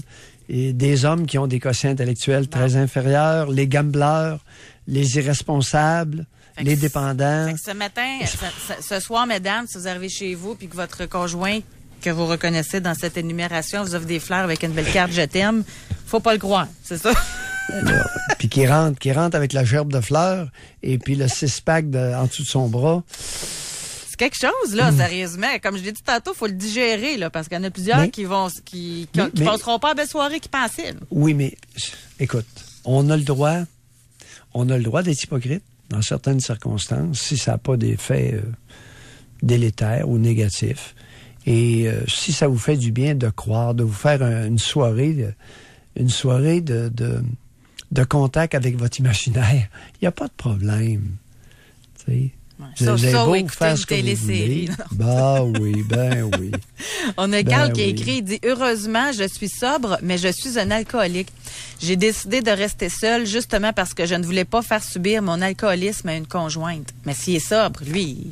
et des hommes qui ont des quotients intellectuels très inférieurs, les gamblers, les irresponsables, les dépendants. Fait que ce matin, ce soir, mesdames, si vous arrivez chez vous puis que votre conjoint que vous reconnaissez dans cette énumération vous offre des fleurs avec une belle carte je t'aime, faut pas le croire, c'est ça? <laughs> Puis qui rentre, qui rentre avec la gerbe de fleurs et puis le six-pack de- en dessous de son bras. C'est quelque chose, là, sérieusement. Comme je l'ai dit tantôt, faut le digérer, là, parce qu'il y en a plusieurs Mais- qui vont, qui, qui, Mais- qui mais- passeront pas à belle soirée qui pensaient. Oui, mais écoute, on a le droit, on a le droit d'être hypocrite dans certaines circonstances si ça n'a pas d'effet euh, délétère ou négatif. Et euh, si ça vous fait du bien de croire, de vous faire un- une soirée, de- une soirée de, de, de contact avec votre imaginaire, il n'y a pas de problème. Tu sais? Vous Ça- avez ça, beau ou écouter faire une ce que vous télésérie, voulez. non. <laughs> Bah oui, ben oui. <laughs> On a Ben Carl qui oui. écrit, il dit Heureusement, je suis sobre, mais je suis un alcoolique. J'ai décidé de rester seul justement parce que je ne voulais pas faire subir mon alcoolisme à une conjointe. Mais s'il est sobre, lui,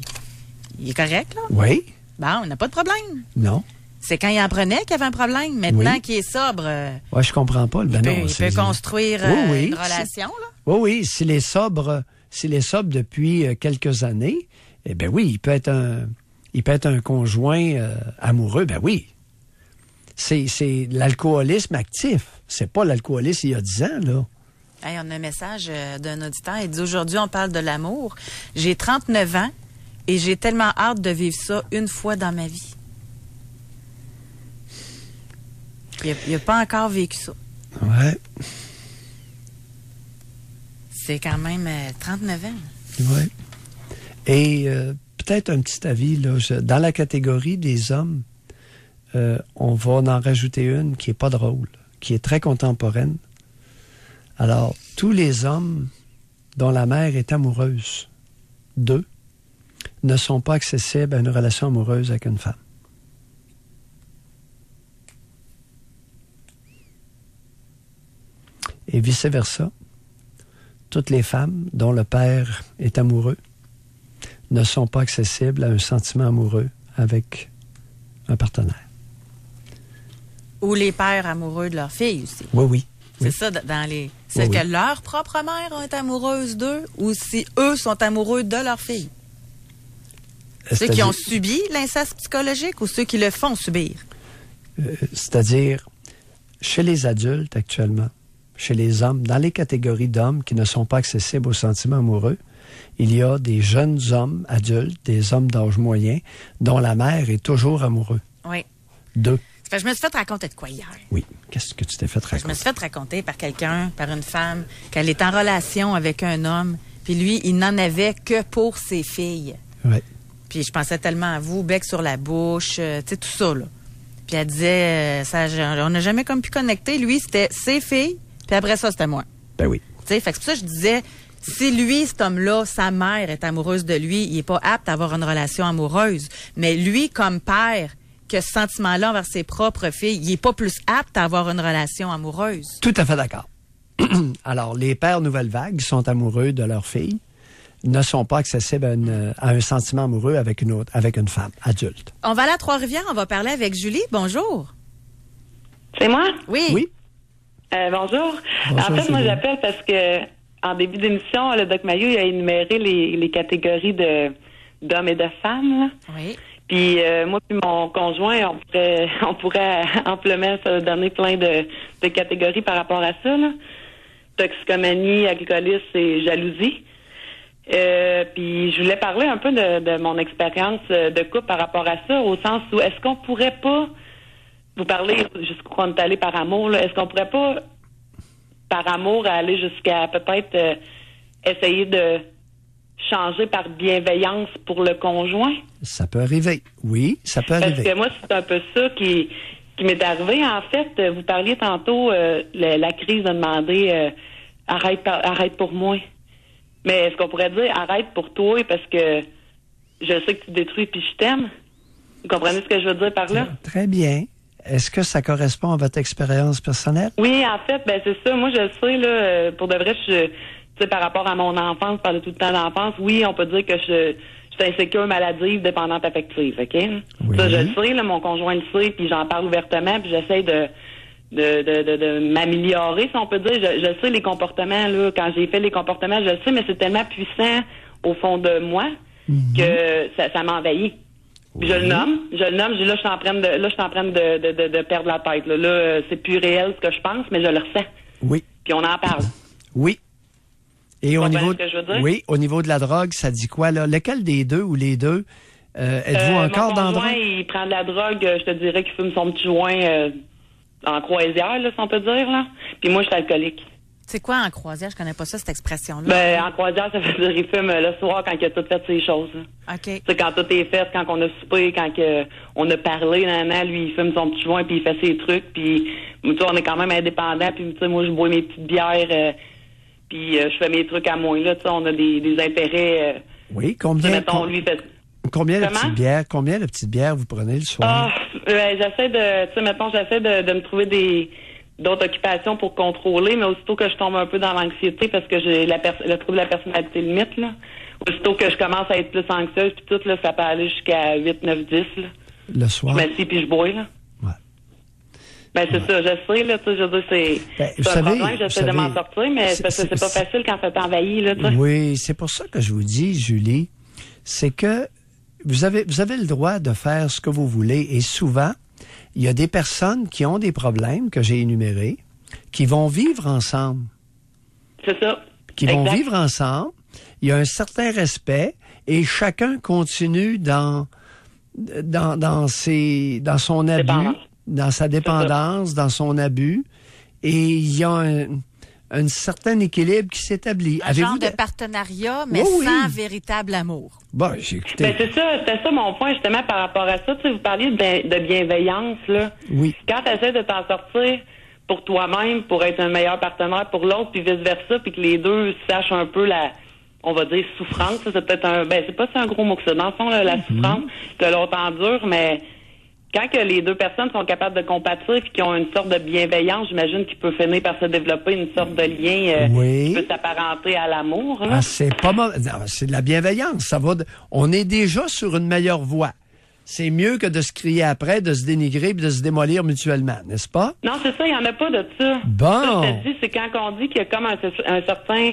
il est correct, là? Oui? Bon, on n'a pas de problème. Non? C'est quand il en prenait qu'il y avait un problème. Maintenant Oui. qu'il est sobre, euh, Ouais, je comprends pas. Ben il, non, peut, il peut construire Oui, euh, oui, une relation, là. Oui, oui, s'il est sobre, s'il est sobre depuis euh, quelques années, eh ben oui, il peut être un, il peut être un conjoint euh, amoureux, ben oui. C'est, c'est l'alcoolisme actif. C'est pas l'alcoolisme il y a 10 ans, là. Hey, on a un message d'un auditeur. Il dit aujourd'hui, on parle de l'amour. J'ai 39 ans et j'ai tellement hâte de vivre ça une fois dans ma vie. Il n'a pas encore vécu ça. Ouais, C'est quand même euh, 39 ans. ouais. Et euh, peut-être un petit avis, là, je- dans la catégorie des hommes, euh, on va en rajouter une qui est pas drôle, qui est très contemporaine. Alors, tous les hommes dont la mère est amoureuse d'eux ne sont pas accessibles à une relation amoureuse avec une femme. Et vice-versa, toutes les femmes dont le père est amoureux ne sont pas accessibles à un sentiment amoureux avec un partenaire. Ou les pères amoureux de leur fille aussi. Oui, oui. C'est ça, dans les. C'est Oui, que oui. leur propre mère est amoureuse d'eux ou si eux sont amoureux de leur fille. Ceux qui ont subi l'inceste psychologique ou ceux qui le font subir? Euh, c'est-à-dire chez les adultes actuellement, chez les hommes, dans les catégories d'hommes qui ne sont pas accessibles aux sentiments amoureux, il y a des jeunes hommes adultes, des hommes d'âge moyen, dont la mère est toujours amoureux Oui. d'eux. Fait je me suis fait raconter de quoi hier? Oui. Qu'est-ce que tu t'es fait Je me raconter? suis fait raconter par quelqu'un, par une femme, qu'elle est en relation avec un homme, puis lui, il n'en avait que pour ses filles. Ouais. Puis je pensais tellement à vous, bec sur la bouche, euh, tu sais, tout ça, là. Puis elle disait, euh, ça, on n'a jamais comme pu connecter. Lui, c'était ses filles, puis après ça, c'était moi. Ben oui. Tu sais, fait que c'est pour ça que je disais, si lui, cet homme-là, sa mère est amoureuse de lui, il est pas apte à avoir une relation amoureuse. Mais lui, comme père, que ce sentiment-là envers ses propres filles, il est pas plus apte à avoir une relation amoureuse. Tout à fait d'accord. <clears throat> Alors, les pères nouvelle vague sont amoureux de leur fille ne sont pas accessibles à, une- à un sentiment amoureux avec une autre, avec une femme adulte. On va aller à Trois-Rivières, on va parler avec Julie. Bonjour. C'est moi? Oui. Oui. Euh, bonjour. Bonjour, en fait, moi, j'appelle parce que en début d'émission, le Doc Mayo il a énuméré les, les catégories de d'hommes et de femmes. là. Oui. Puis euh, moi puis mon conjoint, on pourrait <laughs> on pourrait amplement se donner plein de, de catégories par rapport à ça. Là. Toxicomanie, alcoolisme et jalousie. Euh, puis je voulais parler un peu de, de mon expérience euh, de couple par rapport à ça, au sens où est-ce qu'on pourrait pas vous parler jusqu'où on est allé par amour, est-ce qu'on pourrait pas par amour aller jusqu'à peut-être euh, essayer de changer par bienveillance pour le conjoint? Ça peut arriver. Oui, ça peut Parce arriver. que moi, c'est un peu ça qui, qui m'est arrivé. En fait, vous parliez tantôt, euh, la, la crise a demandé arrête, arrête pour moi. Mais est-ce qu'on pourrait dire arrête pour toi parce que je sais que tu détruis puis je t'aime? Vous comprenez ce que je veux dire par là? Très bien. Est-ce que ça correspond à votre expérience personnelle? Oui, en fait, ben c'est ça. Moi, je le sais, là, euh, pour de vrai, je, par rapport à mon enfance, par tout le temps d'enfance, oui, on peut dire que je, je suis insécure, maladive, dépendante affective, OK? Ça, je le sais, là, mon conjoint le sait, puis j'en parle ouvertement, puis j'essaie de de, de, de, de m'améliorer, si on peut dire. Je, je sais les comportements, là, quand j'ai fait les comportements, je le sais, mais c'est tellement puissant au fond de moi que ça, ça m'envahit. Je le nomme, je le nomme, je dis, là, je suis en train de, là, je suis en train de, de, de, perdre la tête. Là, là euh, c'est plus réel ce que je pense, mais je le ressens. Oui. Puis on en parle. <laughs> Oui. Et au niveau, ce que je veux dire? oui, au niveau de la drogue, ça dit quoi là? Lequel des deux ou les deux euh, Êtes-vous Euh, encore mon dans la drogue? il prend de la drogue, je te dirais qu'il fume son petit joint euh, en croisière, là, si on peut dire. Là. Puis moi, je suis alcoolique. C'est quoi en croisière? Je connais pas ça, cette expression-là. Ben, en croisière, ça veut dire qu'il fume le soir quand il a tout fait ses choses. là. OK. Tu sais, quand tout est fait, quand on a soupé, quand que on a parlé, nan, nan, lui, il fume son petit joint, puis il fait ses trucs, puis tu sais, on est quand même indépendants, puis tu sais, moi, je bois mes petites bières, euh, puis euh, je fais mes trucs à moi, là, tu sais, on a des, des intérêts, euh, Oui, combien mettons, com- lui, il fait... combien de petites bières Combien de petites bières vous prenez le soir? Ah, euh, j'essaie de, tu sais, mettons, j'essaie de, de me trouver des d'autres occupations pour contrôler, mais aussitôt que je tombe un peu dans l'anxiété parce que j'ai la le trouble de la personnalité limite, là, aussitôt que je commence à être plus anxieuse, puis tout, là, ça peut aller jusqu'à 8, 9, 10, là. Le soir? Je m'assieds puis je bois, là. Ben, c'est ça, je sais, là, tu sais, je veux dire, c'est Ben, c'est vous un savez- problème, j'essaie de m'en sortir, mais c'est- parce que c'est pas facile quand ça t'envahit, là, tu. Oui, c'est pour ça que je vous dis, Julie, c'est que vous avez, vous avez le droit de faire ce que vous voulez et souvent, il y a des personnes qui ont des problèmes que j'ai énumérés, qui vont vivre ensemble. C'est ça. Qui vont vivre ensemble. Il y a un certain respect et chacun continue dans, dans, dans, ses, dans son abus, Dépendance. dans sa dépendance, dans son abus. Et il y a un, un certain équilibre qui s'établit. Un genre de de- partenariat, mais Oui, oui. sans véritable amour. Bon, j'ai écouté. Ben, c'est ça, c'était ça mon point, justement, par rapport à ça. Tu sais, vous parliez de, de bienveillance, là. Oui. Quand tu essaies de t'en sortir pour toi-même, pour être un meilleur partenaire pour l'autre, puis vice-versa, puis que les deux sachent un peu la, on va dire, souffrance, ça, c'est peut-être un, ben, c'est pas si un gros mot que ça. Dans le fond, là, la Mhm. souffrance que l'autre endure, mais quand que les deux personnes sont capables de compatir et qui ont une sorte de bienveillance, j'imagine qu'il peut finir par se développer une sorte de lien euh, Oui. qui peut s'apparenter à l'amour, là. Ah, c'est pas. Non, C'est de la bienveillance. Ça va de- On est déjà sur une meilleure voie. C'est mieux que de se crier après, de se dénigrer et de se démolir mutuellement, n'est-ce pas? Non, c'est ça, il n'y en a pas de ça. Bon. Ça, c'est quand on dit qu'il y a comme un, un certain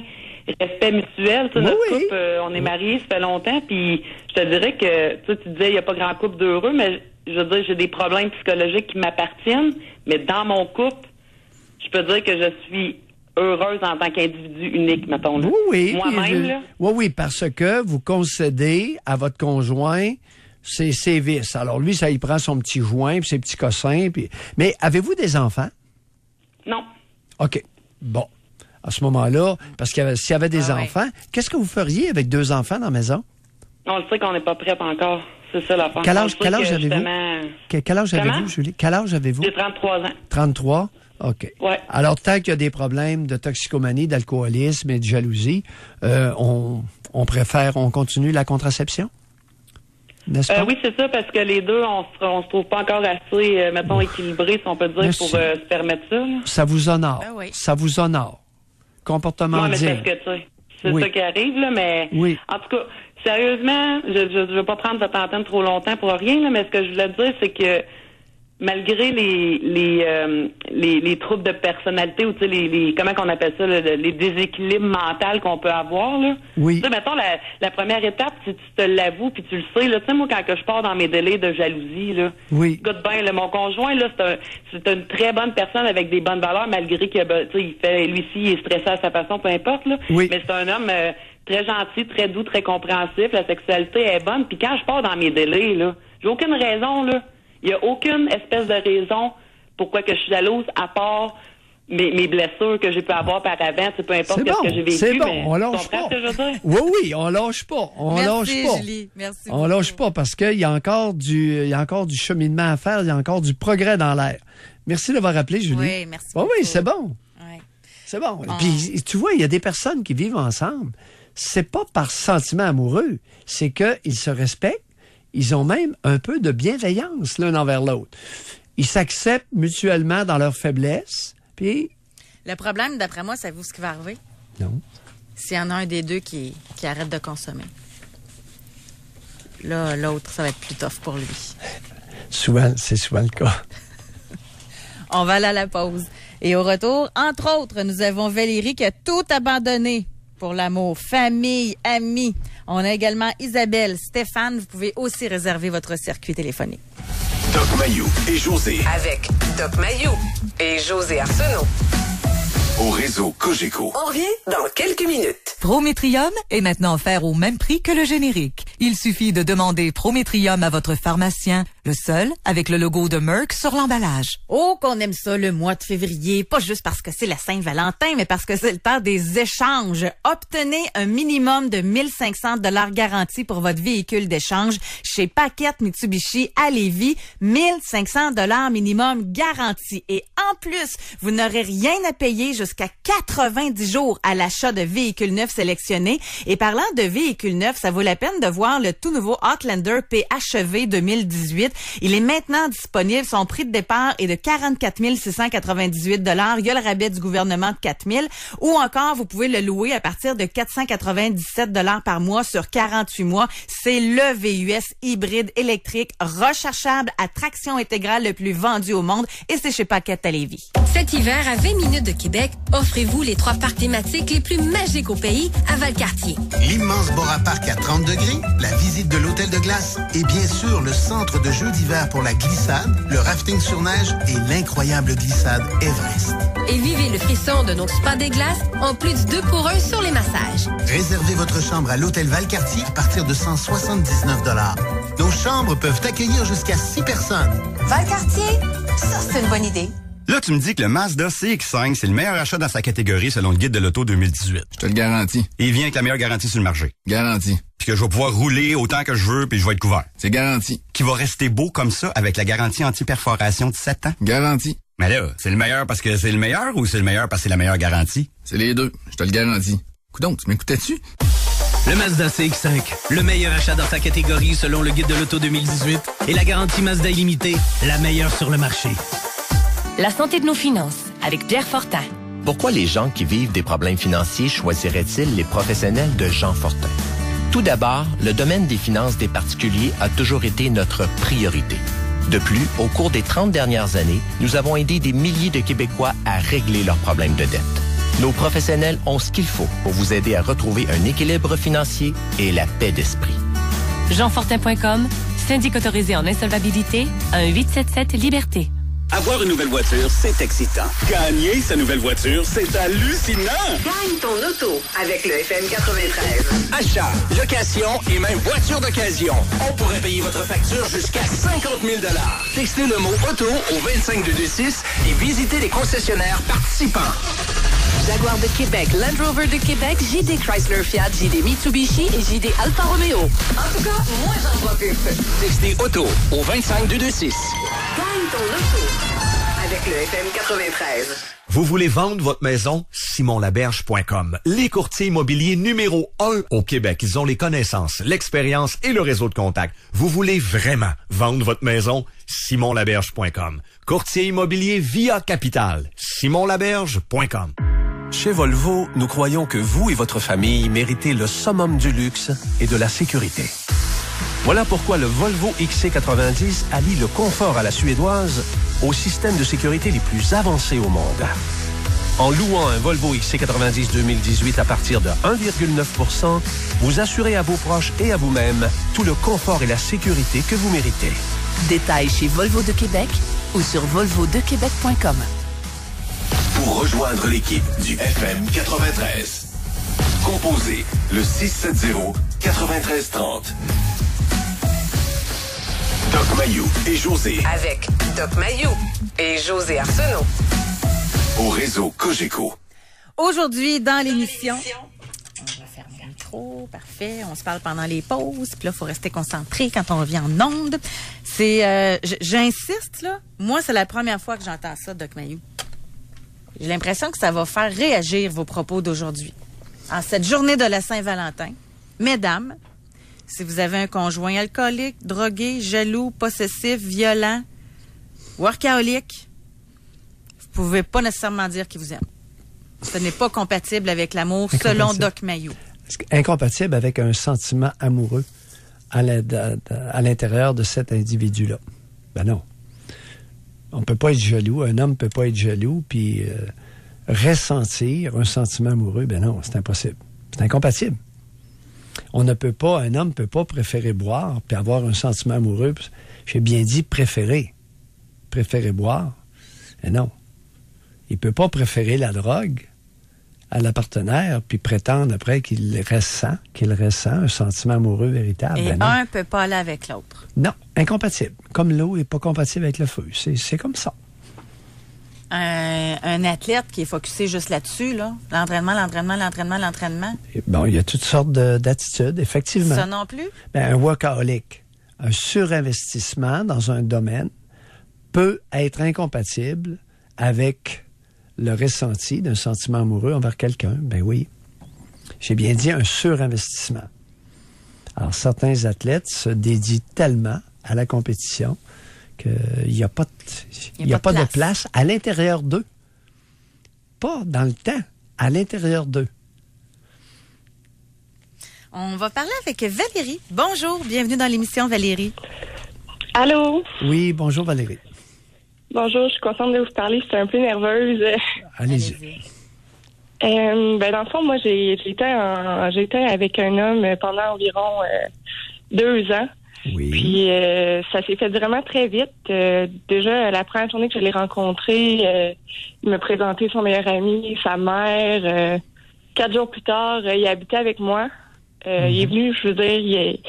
respect mutuel. Tu sais, notre couple, euh, on est mariés, ça fait longtemps, puis je te dirais que, tu disais, il n'y a pas grand couple d'heureux, mais je veux dire, j'ai des problèmes psychologiques qui m'appartiennent, mais dans mon couple, je peux dire que je suis heureuse en tant qu'individu unique, mettons. là. Oui, Moi-même, puis, là. oui, oui, parce que vous concédez à votre conjoint ses, ses vices. Alors lui, ça, il prend son petit joint, puis ses petits cossins. Puis... Mais avez-vous des enfants? Non. OK. Bon. À ce moment-là, parce que s'il y avait des Ah ouais. enfants, qu'est-ce que vous feriez avec deux enfants dans la maison? On le sait qu'on n'est pas prête encore. C'est ça l'affaire. Quel âge- quel âge que, avez-vous? quel âge avez-vous, Julie? Quel âge avez-vous? J'ai 33 ans. 33. OK. Ouais. Alors, tant qu'il y a des problèmes de toxicomanie, d'alcoolisme et de jalousie, euh, on, on préfère, on continue la contraception? N'est-ce pas? Euh, oui, c'est ça, parce que les deux, on se, on se trouve pas encore assez, euh, mettons, équilibrés, si on peut dire, Merci. pour euh, se permettre ça. là. Ça vous honore. Ben oui. Ça vous honore. Comportement Ouais, mais c'est que, tu sais, c'est Oui. ça qui arrive, là, mais Oui. en tout cas, sérieusement, je ne veux pas prendre votre antenne trop longtemps pour rien, là, mais ce que je voulais dire, c'est que malgré les les, euh, les les troubles de personnalité ou les, les comment qu'on appelle ça là, les déséquilibres mentaux qu'on peut avoir là Oui. tu mettons la, la première étape si tu te l'avoues puis tu le sais là tu sais moi quand que je pars dans mes délais de jalousie là Oui. écoute bien là, mon conjoint là c'est un c'est une très bonne personne avec des bonnes valeurs malgré que ben, tu sais il fait lui ci il est stressé à sa façon peu importe là Oui. mais c'est un homme euh, très gentil très doux très compréhensif la sexualité est bonne puis quand je pars dans mes délais là j'ai aucune raison là il y a aucune espèce de raison pourquoi que je suis jalouse à part mes, mes blessures que j'ai pu avoir par avant, tu sais, peu importe C'est ce bon, que j'ai vécu. c'est bon, mais on lâche pas. ce que je veux dire? Oui, oui, on lâche pas. On Merci, lâche pas. Julie. Merci On lâche pas parce qu'il y a encore du, il y a encore du cheminement à faire, il y a encore du progrès dans l'air. Merci d'avoir rappelé, Julie. Oui, merci Oui, oui, c'est bon. Ouais. C'est bon. Ah. Puis, tu vois, il y a des personnes qui vivent ensemble. C'est pas par sentiment amoureux. C'est qu'ils se respectent. Ils ont même un peu de bienveillance l'un envers l'autre. Ils s'acceptent mutuellement dans leurs faiblesses. Puis, Le problème, d'après moi, savez-vous ce qui va arriver? Non. S'il y en a un des deux qui, qui arrête de consommer. Là, l'autre, ça va être plus tough pour lui. souvent, c'est souvent le cas. On va aller à la pause. Et au retour, entre autres, nous avons Valérie qui a tout abandonné pour l'amour, famille, amis. On a également Isabelle, Stéphane. Vous pouvez aussi réserver votre circuit téléphonique. Doc Mayou et José Avec Doc Mayou et José Arsenault. au réseau Cogeco. On revient dans quelques minutes. Prométrium est maintenant offert au même prix que le générique. Il suffit de demander Prométrium à votre pharmacien, le seul avec le logo de Merck sur l'emballage. Oh, qu'on aime ça le mois de février, pas juste parce que c'est la Saint-Valentin, mais parce que c'est le temps des échanges. Obtenez un minimum de 1500 dollars garantis pour votre véhicule d'échange chez Paquette Mitsubishi à Lévis. 1500 dollars minimum garantis. Et en plus, vous n'aurez rien à payer jusqu'à 90 jours à l'achat de véhicules neufs sélectionnés. Et parlant de véhicules neufs, ça vaut la peine de voir le tout nouveau Outlander PHEV 2018. Il est maintenant disponible. Son prix de départ est de 44 698 dollars. Il y a le rabais du gouvernement de 4 000. Ou encore, vous pouvez le louer à partir de 497 dollars par mois sur 48 mois. C'est le VUS hybride électrique rechargeable à traction intégrale le plus vendu au monde et c'est chez Paquette à Lévis. Cet hiver, à 20 minutes de Québec, offrez-vous les trois parcs thématiques les plus magiques au pays à Valcartier. L'immense Bora Park à 30 degrés, la visite de l'hôtel de glace et bien sûr le centre de jeux d'hiver pour la glissade, le rafting sur neige et l'incroyable glissade Everest. Et vivez le frisson de nos spas des glaces en plus de deux pour un sur les massages. Réservez votre chambre à l'hôtel Valcartier à partir de 179 Nos chambres peuvent accueillir jusqu'à 6 personnes. Valcartier, ça c'est une bonne idée. Là, tu me dis que le Mazda CX-5, c'est le meilleur achat dans sa catégorie selon le guide de l'auto 2018. Je te le garantis. Et il vient avec la meilleure garantie sur le marché. Garantie. Puis que je vais pouvoir rouler autant que je veux, puis je vais être couvert. C'est garanti. Qui va rester beau comme ça avec la garantie anti-perforation de 7 ans. Garantie. Mais là, c'est le meilleur parce que c'est le meilleur ou c'est le meilleur parce que c'est la meilleure garantie? C'est les deux. Je te le garantis. Coudon, tu m'écoutais-tu? Le Mazda CX-5, le meilleur achat dans sa catégorie selon le guide de l'auto 2018 et la garantie Mazda illimitée, la meilleure sur le marché. La santé de nos finances avec Pierre Fortin. Pourquoi les gens qui vivent des problèmes financiers choisiraient-ils les professionnels de Jean Fortin? Tout d'abord, le domaine des finances des particuliers a toujours été notre priorité. De plus, au cours des 30 dernières années, nous avons aidé des milliers de Québécois à régler leurs problèmes de dette. Nos professionnels ont ce qu'il faut pour vous aider à retrouver un équilibre financier et la paix d'esprit. jeanfortin.com, syndic autorisé en insolvabilité, 1-877-Liberté. Avoir une nouvelle voiture, c'est excitant. Gagner sa nouvelle voiture, c'est hallucinant. Gagne ton auto avec le FM 93. Achat, location et même voiture d'occasion. On pourrait payer votre facture jusqu'à 50 000 Textez le mot auto au 25226 et visitez les concessionnaires participants. Jaguar de Québec, Land Rover de Québec, JD Chrysler Fiat, JD Mitsubishi et JD Alfa Romeo. En tout cas, moi j'en profite. Textez auto au 25226. Gagne ton auto avec le FM 93. Vous voulez vendre votre maison? simonlaberge.com. Les courtiers immobiliers numéro un au Québec. Ils ont les connaissances, l'expérience et le réseau de contacts. Vous voulez vraiment vendre votre maison? simonlaberge.com. Courtier immobilier via Capital. simonlaberge.com. Chez Volvo, nous croyons que vous et votre famille méritez le summum du luxe et de la sécurité. Voilà pourquoi le Volvo XC90 allie le confort à la suédoise au système de sécurité les plus avancés au monde. En louant un Volvo XC90 2018 à partir de 1,9% vous assurez à vos proches et à vous-même tout le confort et la sécurité que vous méritez. Détails chez Volvo de Québec ou sur volvodequebec.com. Pour rejoindre l'équipe du FM 93, composez le 670 9330. Doc Mayou et José Avec Doc Mayou et José Arsenault. au réseau Cogeco. Aujourd'hui, dans l'émission, on va fermer le micro, parfait. On se parle pendant les pauses, puis là, il faut rester concentré quand on revient en onde. C'est, euh, j'insiste là. Moi, c'est la première fois que j'entends ça, Doc Mayou. J'ai l'impression que ça va faire réagir vos propos d'aujourd'hui. En cette journée de la Saint-Valentin, mesdames, si vous avez un conjoint alcoolique, drogué, jaloux, possessif, violent, workaholic, vous pouvez pas nécessairement dire qu'il vous aime. Ce n'est pas compatible avec l'amour, selon. Doc Mayou. Incompatible avec un sentiment amoureux à l'intérieur de cet individu-là? Ben non. On peut pas être jaloux. Un homme peut pas être jaloux puis euh, ressentir un sentiment amoureux. Ben non, c'est impossible. C'est incompatible. On ne peut pas, un homme peut pas préférer boire puis avoir un sentiment amoureux. J'ai bien dit préférer. Préférer boire. Mais non. Il peut pas préférer la drogue à la partenaire puis prétendre après qu'il ressent, qu'il ressent un sentiment amoureux véritable. Et Ben un peut pas aller avec l'autre. Non, incompatible. Comme l'eau n'est pas compatible avec le feu. C'est comme ça. Un, un athlète qui est focusé juste là-dessus, là, l'entraînement, l'entraînement, l'entraînement, l'entraînement, Bon, il y a toutes sortes de- d'attitudes, effectivement. ça non plus? Ben, un workaholic, un surinvestissement dans un domaine peut être incompatible avec le ressenti d'un sentiment amoureux envers quelqu'un. Ben oui. J'ai bien dit un surinvestissement. Alors, certains athlètes se dédient tellement à la compétition qu'il n'y a pas de, y a pas de place à l'intérieur d'eux. Pas dans le temps, à l'intérieur d'eux. On va parler avec Valérie. Bonjour, bienvenue dans l'émission Valérie. Allô? Oui, bonjour Valérie. Bonjour, je suis contente de vous parler. J'étais un peu nerveuse. Allez-y. Euh, ben, dans le fond, moi, j'ai j'ai été, en- j'ai été avec un homme pendant environ euh, deux ans. Puis euh, ça s'est fait vraiment très vite. Euh, déjà, la première journée que je l'ai rencontré, euh, il m'a présenté son meilleur ami, sa mère. Euh, quatre jours plus tard, euh, il habitait avec moi. Euh, Il est venu, je veux dire, il, est-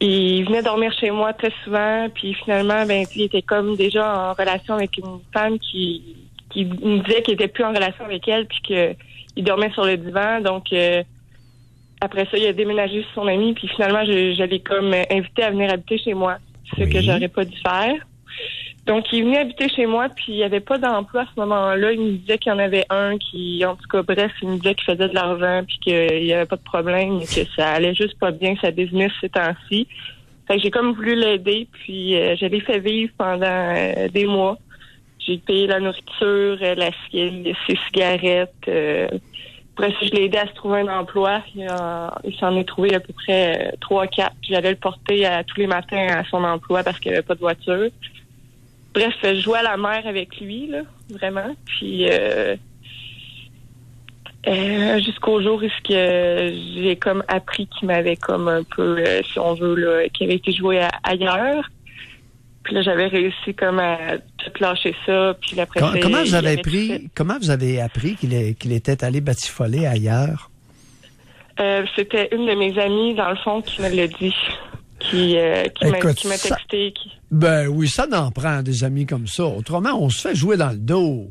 il venait dormir chez moi très souvent. Puis finalement, ben, il était comme déjà en relation avec une femme qui, qui me disait qu'il était plus en relation avec elle, puis que il dormait sur le divan. Donc euh, après ça, il a déménagé chez son ami, puis finalement, l'ai comme euh, invité à venir habiter chez moi, ce que j'aurais pas dû faire. Donc, il est venu habiter chez moi, puis il n'y avait pas d'emploi à ce moment-là. Il me disait qu'il y en avait un qui, en tout cas, bref, il me disait qu'il faisait de l'argent, puis qu'il n'y avait pas de problème, mais que ça allait juste pas bien, sa business ces temps-ci. Fait que j'ai comme voulu l'aider, puis euh, je l'ai fait vivre pendant euh, des mois. J'ai payé la nourriture, euh, la ci- ses cigarettes. Après ça, je l'ai aidé à se trouver un emploi. Il, s'en est trouvé à peu près euh, trois, quatre. J'allais le porter tous les matins à son emploi parce qu'il n'y avait pas de voiture. Bref, je jouais à la mer avec lui, là, vraiment. Puis euh, euh, jusqu'au jour où j'ai comme appris qu'il m'avait comme un peu, euh, si on veut, là, qu'il avait été joué ailleurs. Puis là, j'avais réussi comme à tout lâcher ça. Puis après comment vous avez appris, comment vous avez appris qu'il était allé batifoler ailleurs? Euh, C'était une de mes amies, dans le fond, qui me l'a dit. Qui, euh, qui m'a texté. Qui... Ben oui, ça n'en prend des amis comme ça. Autrement, on se fait jouer dans le dos.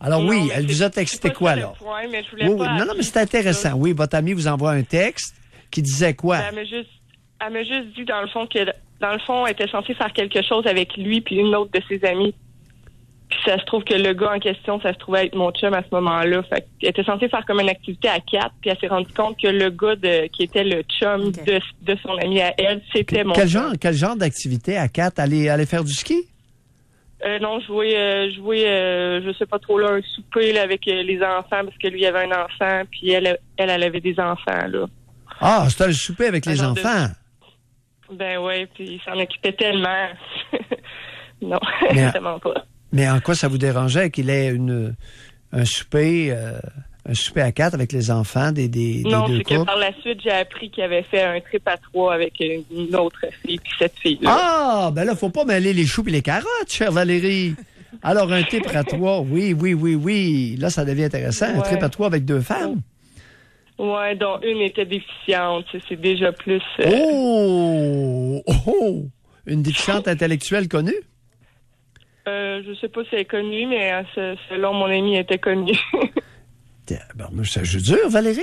Alors Non, oui, elle vous a texté quoi, là? point, mais je voulais Oui, oui. pas Non, non, mais c'est intéressant. Oui, votre ami vous envoie un texte qui disait quoi? Ben, Elle m'a juste, juste dit, dans le fond, que, dans le fond, elle était censée faire quelque chose avec lui puis une autre de ses amies. Puis ça se trouve que le gars en question, ça se trouvait être mon chum à ce moment-là. Fait qu'elle était censée faire comme une activité à quatre, puis elle s'est rendue compte que le gars de, qui était le chum de, de son ami à elle, c'était mon Quel chum. genre, quel genre d'activité à quatre? Aller, aller faire du ski? Euh, non, jouer, euh, jouer euh, je sais pas trop là, un souper là, avec euh, les enfants, parce que lui il avait un enfant, puis elle, elle, elle avait des enfants, là. Ah, c'était le souper avec les de- enfants. Ben ouais, puis il s'en occupait tellement. <laughs> non, vraiment pas. Mais en quoi ça vous dérangeait qu'il ait une, un souper, euh, un souper à quatre avec les enfants des, des, des Non, deux c'est que couples? par la suite, j'ai appris qu'il avait fait un trip à trois avec une autre fille, puis cette fille-là. Ah, ben là, faut pas mêler les choux et les carottes, chère Valérie. Alors, un trip à trois, oui, oui, oui, oui. Là, ça devient intéressant. Un trip à trois avec deux femmes. Ouais, dont une était déficiente. c'est- déjà plus. euh, Oh! oh, oh! Une déficiente intellectuelle connue? euh, je sais pas si elle est connue, mais euh, selon mon ami, elle était connue. <laughs> Ben, moi, ça joue dur, Valérie.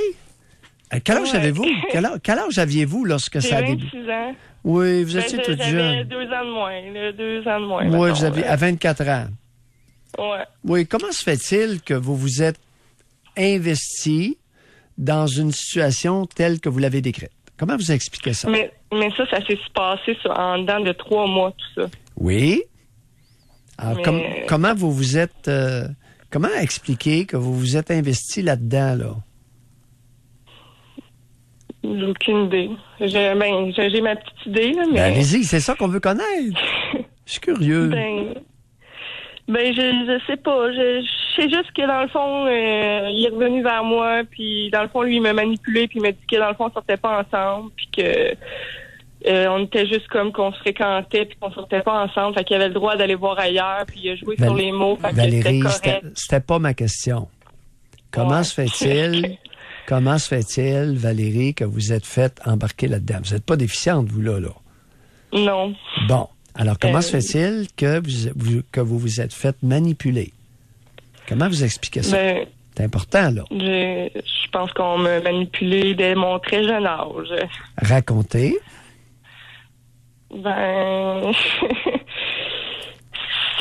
Euh, Quel âge Ouais. avez-vous? Quel âge, quel âge aviez-vous lorsque ça a débuté? 26 ans. Oui, vous Ben, étiez je- toute J'avais jeune. deux ans de moins, là, deux ans de moins. Oui, mettons, vous aviez là. à 24 ans. Ouais. Oui, comment se fait-il que vous vous êtes investi dans une situation telle que vous l'avez décrite? Comment vous expliquez ça? Mais, mais ça, ça s'est passé sur- en dedans de trois mois, tout ça. Oui. Alors, Mais- com- comment vous vous êtes... euh, comment expliquer que vous vous êtes investi là-dedans, là? J'ai aucune idée. J'ai ben, ma petite idée, là, mais. Ben, allez-y, c'est ça qu'on veut connaître. <laughs> Je suis curieux. Ben, ben je, je sais pas. Je, je sais juste que dans le fond, euh, il est revenu vers moi, puis dans le fond, lui, il m'a manipulé, puis il m'a dit que dans le fond, on sortait pas ensemble, puis que euh, on était juste comme qu'on se fréquentait, puis qu'on sortait pas ensemble, fait qu'il avait le droit d'aller voir ailleurs, puis il a joué sur les mots, fait Valérie, c'était pas ma question. Comment se fait-il, <laughs> comment se fait-il, Valérie, que vous êtes faite embarquer là-dedans? Vous n'êtes pas déficiente, vous, là, là. Non. Bon. Alors, comment Euh, se fait-il que vous, vous- que vous vous êtes fait manipuler? Comment vous expliquez ça? Ben, C'est important, là. je, je pense qu'on m'a manipulé dès mon très jeune âge. Racontez. Ben, <laughs>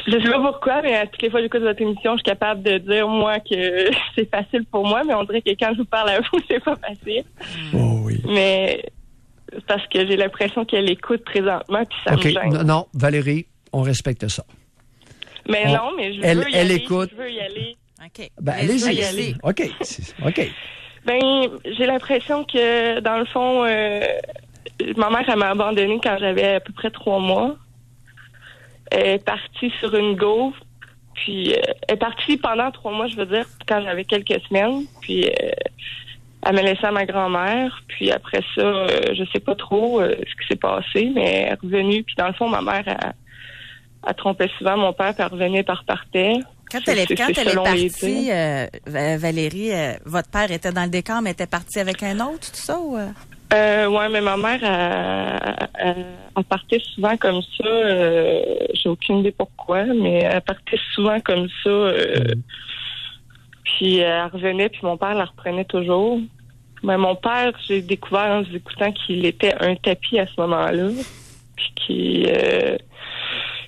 je sais pas pourquoi, mais à toutes les fois que j'écoute votre émission, je suis capable de dire, moi, que <laughs> c'est facile pour moi, mais on dirait que quand je vous parle à vous, <laughs> c'est pas facile. Oh oui. Mais parce que j'ai l'impression qu'elle écoute présentement, puis ça OK. me gêne. Non, non, Valérie, on respecte ça. Mais On- non, mais je elle- veux y elle aller, écoute. je veux y aller. OK. Ben, allez-y. y aller. OK. OK. Ben, j'ai l'impression que, dans le fond, euh, ma mère, elle m'a abandonnée quand j'avais à peu près trois mois. Elle est partie sur une go. Puis, euh, elle est partie pendant trois mois, je veux dire, quand j'avais quelques semaines. Puis, euh, elle m'a laissé à ma grand-mère. Puis, après ça, euh, je sais pas trop euh, ce qui s'est passé, mais elle est revenue. Puis, dans le fond, ma mère, elle, elle trompait souvent mon père, puis elle revenait, puis elle repartait. Quand elle est, quand elle est partie, euh, Va- Valérie, euh, votre père était dans le décor, mais était parti avec un autre, tout ça? Ou, euh? Euh, ouais, mais ma mère, elle, elle- elle partait souvent comme ça. euh, J'ai aucune idée pourquoi, mais elle partait souvent comme ça. euh, Puis elle revenait, puis mon père la reprenait toujours. Mais mon père, j'ai découvert en écoutant qu'il était un tapis à ce moment-là. Puis qu'il, euh,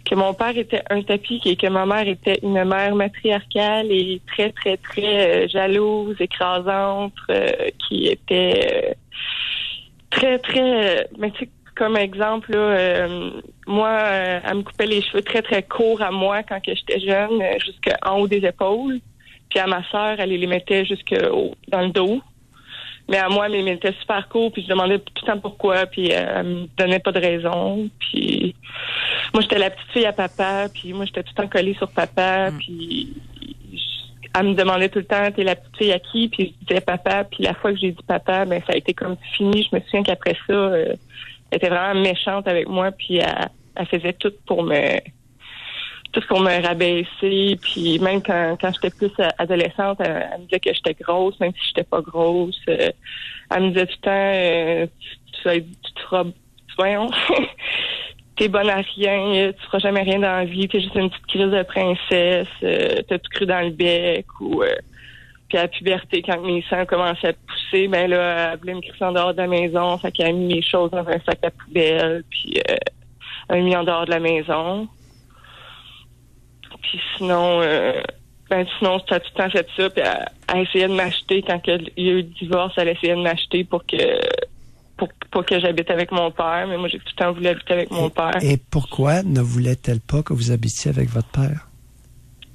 que mon père était un tapis et que ma mère était une mère matriarcale et très, très, très euh, jalouse, écrasante, euh, qui était... euh, très, très. euh, Mais tu sais, comme exemple, là, euh, moi, euh, elle me coupait les cheveux très, très courts à moi quand que j'étais jeune, euh, jusqu'en haut des épaules. Puis à ma sœur, elle les mettait jusque au- dans le dos. Mais à moi, elle me les mettait super courts, puis je demandais tout le temps pourquoi, puis euh, elle me donnait pas de raison. Puis moi, j'étais la petite fille à papa, puis moi, j'étais tout le temps collée sur papa, puis je- elle me demandait tout le temps, t'es la petite fille à qui? Puis je disais papa, puis la fois que j'ai dit papa, ben ça a été comme fini. Je me souviens qu'après ça, euh, elle était vraiment méchante avec moi, puis elle, elle faisait tout pour me tout pour me rabaisser, puis même quand, quand j'étais plus adolescente, elle, me disait que j'étais grosse, même si j'étais pas grosse. Euh, elle me disait tout le temps, euh, tu, tu, tu te feras, voyons, <laughs> t'es bonne à rien, euh, tu feras jamais rien dans la vie, t'es juste une petite crise de princesse, t'as tout cru dans le bec, ou... puis à la puberté, quand mes seins commençaient à pousser, ben là, elle voulait me crisser en dehors de la maison, fait qu'elle a mis mes choses dans un sac à poubelle, puis elle m'a mis en dehors de la maison. Puis sinon, euh, ben sinon, ça a tout le temps fait ça. Puis elle, elle essayait de m'acheter quand il y a eu le divorce, elle essayait de m'acheter pour que pour, pour que j'habite avec mon père. Mais moi, j'ai tout le temps voulu habiter avec mon père. Et pourquoi ne voulait-elle pas que vous habitiez avec votre père?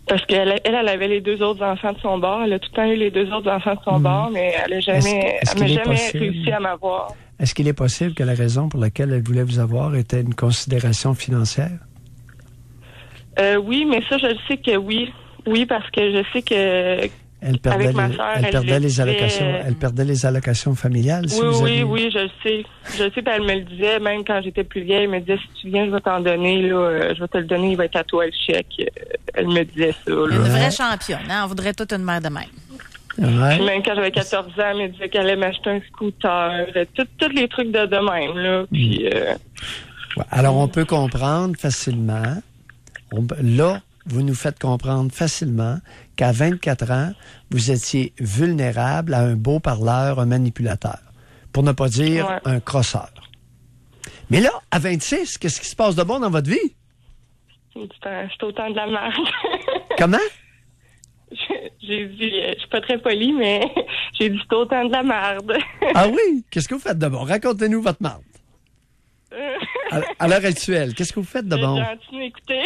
Parce qu'elle elle, elle avait les deux autres enfants de son bord. Elle a tout le temps eu les deux autres enfants de son Mhm. bord, mais elle a Est-ce- jamais, est-ce elle n'a jamais possible? réussi à m'avoir. Est-ce qu'il est possible que la raison pour laquelle elle voulait vous avoir était une considération financière? Euh, oui, mais ça, je le sais que oui. Oui, parce que je sais que Elle perdait, avec ma les, sœur, elle elle perdait les allocations. Elle perdait les allocations familiales. si Oui, vous oui, oui, je le sais. Je le sais, puis elle me le disait, même quand j'étais plus vieille, elle me disait, si tu viens, je vais t'en donner, là, euh, je vais te le donner, il va être à toi le chèque. Euh, Elle me disait ça, là. Une vraie championne. Hein? On voudrait toute une mère de même. Ouais. Puis même quand j'avais 14 ans, elle me disait qu'elle allait m'acheter un scooter, euh, tout- tous les trucs de, de même, là. Puis, euh, Ouais. Alors, on peut comprendre facilement. On- là, vous nous faites comprendre facilement qu'à 24 ans, vous étiez vulnérable à un beau parleur, un manipulateur. Pour ne pas dire Ouais. un crosseur. Mais là, à 26, qu'est-ce qui se passe de bon dans votre vie? c'est autant de la merde. <laughs> Comment? j'ai dit, euh, je suis pas très polie, mais <laughs> j'ai dit, c'est autant de la merde. Ah oui? <laughs> Qu'est-ce que vous faites de bon? Racontez-nous votre marde. À, à l'heure actuelle, qu'est-ce que vous faites de bon? Gentil m'écouter.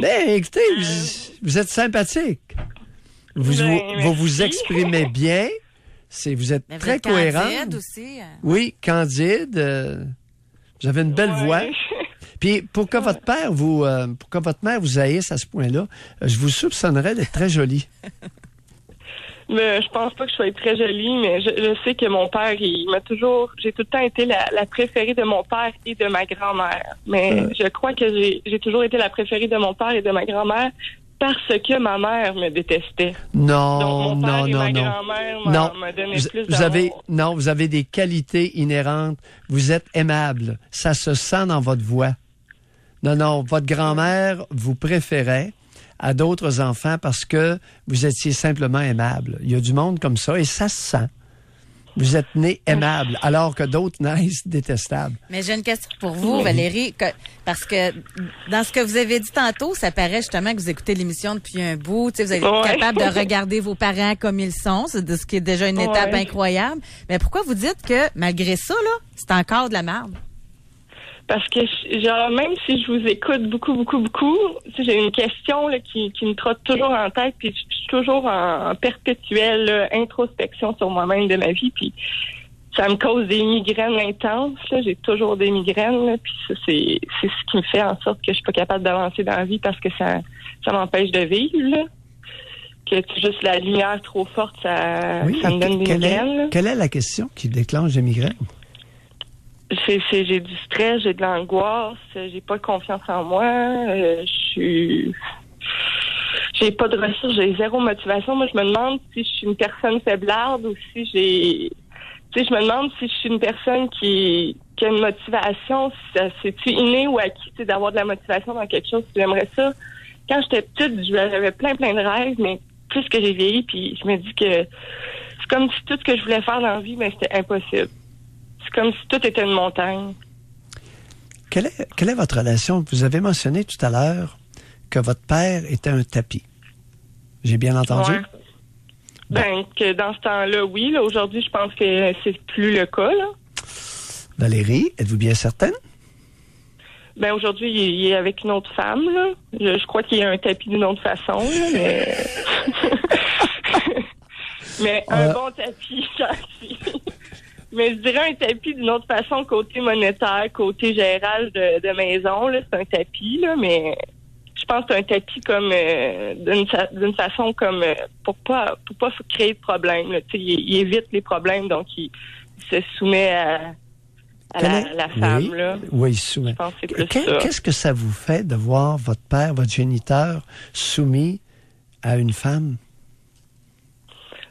Ben, écoutez, vous, vous êtes sympathique. Vous Ben, vous, vous, exprimez bien. C'est, vous êtes Mais vous très êtes cohérent. candide aussi. hein. Oui, candide. euh, vous avez une belle Ouais. voix. <laughs> Puis pour que votre père vous, euh, pour que votre mère vous haïsse à ce point-là, euh, je vous soupçonnerais d'être très jolie. <laughs> Mais je pense pas que je sois très jolie, mais je, je sais que mon père, il m'a toujours, j'ai tout le temps été la, la préférée de mon père et de ma grand-mère. Mais je crois que j'ai, toujours été la préférée de mon père et de ma grand-mère parce que ma mère me détestait. Non, Donc, mon père non, et non, ma non. grand-mère m'a- Non, donné vous, plus vous avez, non, vous avez des qualités inhérentes. Vous êtes aimable. Ça se sent dans votre voix. Non, non, votre grand-mère vous préférait à d'autres enfants parce que vous étiez simplement aimable. Il y a du monde comme ça et ça se sent. Vous êtes né aimable alors que d'autres naissent détestables. Mais j'ai une question pour vous, Valérie, que- parce que dans ce que vous avez dit tantôt, ça paraît justement que vous écoutez l'émission depuis un bout. Tu sais, vous êtes Ouais. capable de <laughs> regarder vos parents comme ils sont, c'est de ce qui est déjà une étape incroyable. Mais pourquoi vous dites que malgré ça, là, c'est encore de la merde? Parce que, genre, même si je vous écoute beaucoup, beaucoup, beaucoup, j'ai une question là, qui, qui me trotte toujours en tête, puis je suis toujours en, en perpétuelle là, introspection sur moi-même de ma vie, puis ça me cause des migraines intenses. J'ai toujours des migraines, là, puis ça, c'est c'est ce qui me fait en sorte que je suis pas capable d'avancer dans la vie parce que ça, ça m'empêche de vivre. Là. Que juste la lumière trop forte, ça, Oui, ça me donne des quelle, migraines. est, quelle est la question qui déclenche des migraines? J'ai du stress, j'ai de l'angoisse, j'ai pas confiance en moi, euh, je suis, j'ai pas de ressources, j'ai zéro motivation. Moi, je me demande si je suis une personne faiblarde ou si j'ai, tu sais, je me demande si je suis une personne qui, qui a une motivation, si c'est-tu inné ou acquis, d'avoir de la motivation dans quelque chose. J'aimerais ça. Quand j'étais petite, j'avais plein, plein de rêves, mais plus que j'ai vieilli, puis je me dis que c'est comme si tout ce que je voulais faire dans la vie, mais c'était impossible. C'est comme si tout était une montagne. Quelle est, quelle est votre relation? Vous avez mentionné tout à l'heure que votre père était un tapis. J'ai bien entendu? Ouais. Ben, que dans ce temps-là, oui. Là, aujourd'hui, je pense que c'est plus le cas. Là. Valérie, êtes-vous bien certaine? Ben, aujourd'hui, il, est- avec une autre femme. Là. Je, je crois qu'il y a un tapis d'une autre façon. Là, mais <laughs> <laughs> mais un Euh. bon tapis, <laughs> gentil. Mais je dirais un tapis d'une autre façon, côté monétaire, côté gérage de, de maison. Là, c'est un tapis, là, mais je pense que c'est un tapis comme euh, d'une d'une façon comme euh, pour pas pour pas créer de problème. Là. Tu sais, Il, il évite les problèmes, donc il, il se soumet à, à la, femme. oui, Là. oui, soumet. Je pense que c'est plus Que- ça. Qu'est-ce que ça vous fait de voir votre père, votre géniteur, soumis à une femme?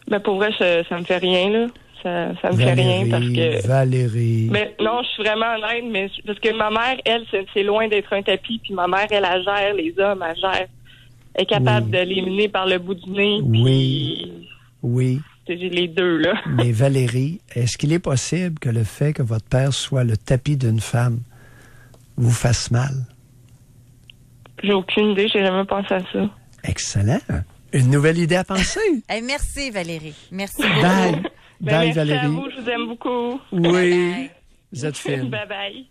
Mais pour vrai, ça, ça me fait rien, là. Ça, ça me fait rien parce que. Valérie. Mais non, je suis vraiment honnête, mais parce que ma mère, elle, c'est loin d'être un tapis, puis ma mère, elle, elle gère les hommes, elle gère. Elle est capable Oui. de les mener par le bout du nez. Oui. Oui. J'ai les deux, là. <laughs> Mais Valérie, est-ce qu'il est possible que le fait que votre père soit le tapis d'une femme vous fasse mal? J'ai aucune idée, j'ai jamais pensé à ça. Excellent. Une nouvelle idée à penser. Hey, <laughs> merci, Valérie. Merci beaucoup. Bye. Ben, Bye, merci Valérie. à vous, je vous aime beaucoup. Oui. Vous êtes <laughs> fine. bye bye.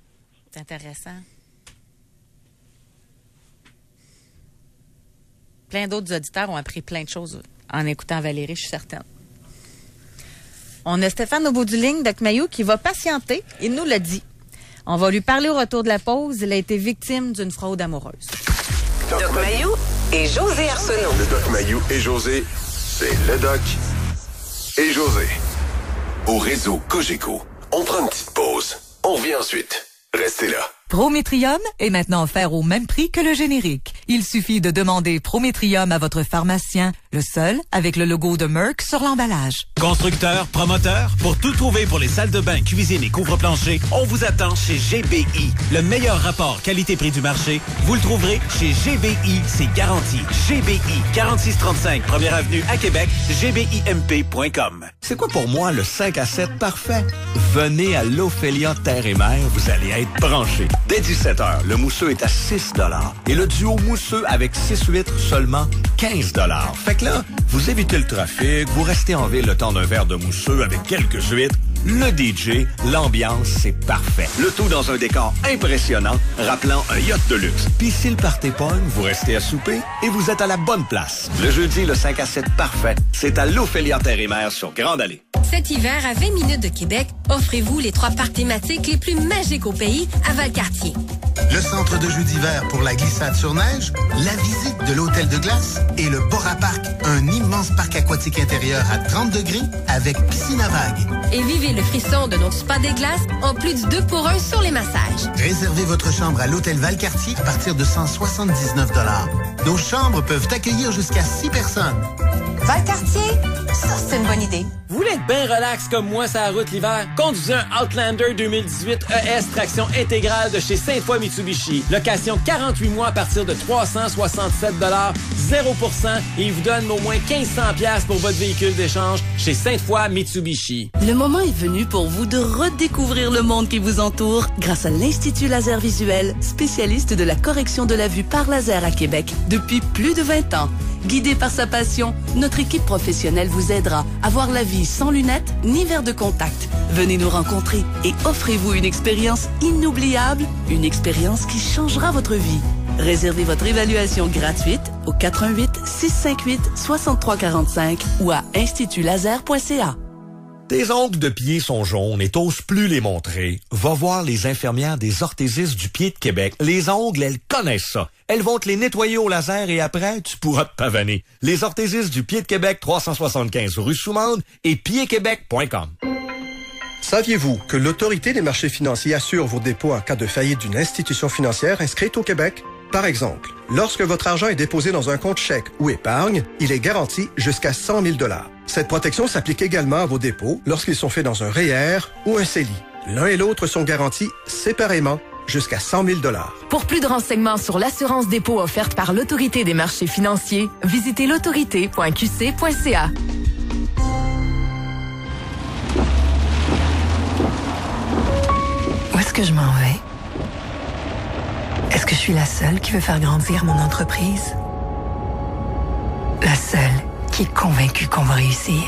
C'est intéressant. Plein d'autres auditeurs ont appris plein de choses en écoutant Valérie, je suis certaine. On a Stéphane au bout du ligne de Mayou qui va patienter. Il nous l'a dit. On va lui parler au retour de la pause. Il a été victime d'une fraude amoureuse. Doc Mayou et José Arsenault. Le Doc Mayou et José, c'est le Doc et José. Au réseau Cogeco, on prend une petite pause. On revient ensuite. Restez là. Prométrium est maintenant offert au même prix que le générique. Il suffit de demander Prométrium à votre pharmacien, le seul avec le logo de Merck sur l'emballage. Constructeur, promoteur, pour tout trouver pour les salles de bain, cuisine et couvre-plancher, on vous attend chez GBI. Le meilleur rapport qualité-prix du marché, vous le trouverez chez GBI, c'est garanti. GBI, 4635 Première Avenue à Québec, gbimp.com. C'est quoi pour moi le 5 à 7 parfait? Venez à l'Ophélia Terre et Mer, vous allez être branchés. Dès 17h, le mousseux est à 6 et le duo mousseux avec 6-8 seulement 15 Fait vous évitez le trafic, vous restez en ville le temps d'un verre de mousseux avec quelques huîtres. Le DJ, l'ambiance, c'est parfait. Le tout dans un décor impressionnant, rappelant un yacht de luxe. Puis si le party pogne, vous restez à souper et vous êtes à la bonne place. Le jeudi, le 5 à 7 parfait, c'est à l'Ophélia Terre et Mer sur Grande Allée. Cet hiver, à 20 minutes de Québec, offrez-vous les trois parcs thématiques les plus magiques au pays à Valcartier. Le centre de jeux d'hiver pour la glissade sur neige, la visite de l'hôtel de glace et le Bora Park, un immense parc aquatique intérieur à 30 degrés avec piscine à vagues. Et vivez le frisson de notre spa des glaces en plus du 2 pour 1 sur les massages. Réservez votre chambre à l'hôtel Valcartier à partir de 179 Nos chambres peuvent accueillir jusqu'à 6 personnes. Valcartier, ça c'est une bonne idée. Vous voulez être bien relax comme moi sur la route l'hiver? Conduisez un Outlander 2018 ES traction intégrale de chez Sainte-Foy Mitsubishi. Location 48 mois à partir de 367 0% et il vous donne au moins 1500 pièces pour votre véhicule d'échange chez Sainte-Foy Mitsubishi. Le moment est venu pour vous de redécouvrir le monde qui vous entoure grâce à l'Institut Laser Visuel, spécialiste de la correction de la vue par laser à Québec depuis plus de 20 ans. Guidé par sa passion, notre équipe professionnelle vous aidera à voir la vie sans lunettes ni verre de contact. Venez nous rencontrer et offrez-vous une expérience inoubliable, une expérience qui changera votre vie. Réservez votre évaluation gratuite au 88 658 6345 ou à institutlaser.ca. Tes ongles de pied sont jaunes et t'oses plus les montrer. Va voir les infirmières des orthésistes du pied de Québec. Les ongles, elles connaissent ça. Elles vont te les nettoyer au laser et après, tu pourras te pavaner. Les orthésistes du pied de Québec, 375 rue Soumande et piedquebec.com. Saviez-vous que l'autorité des marchés financiers assure vos dépôts en cas de faillite d'une institution financière inscrite au Québec? Par exemple, lorsque votre argent est déposé dans un compte chèque ou épargne, il est garanti jusqu'à 100 000 Cette protection s'applique également à vos dépôts lorsqu'ils sont faits dans un REER ou un CELI. L'un et l'autre sont garantis séparément jusqu'à 100 000 Pour plus de renseignements sur l'assurance dépôt offerte par l'Autorité des marchés financiers, visitez l'autorité.qc.ca. Où est-ce que je m'en vais? Est-ce que je suis la seule qui veut faire grandir mon entreprise? La seule qui est convaincue qu'on va réussir?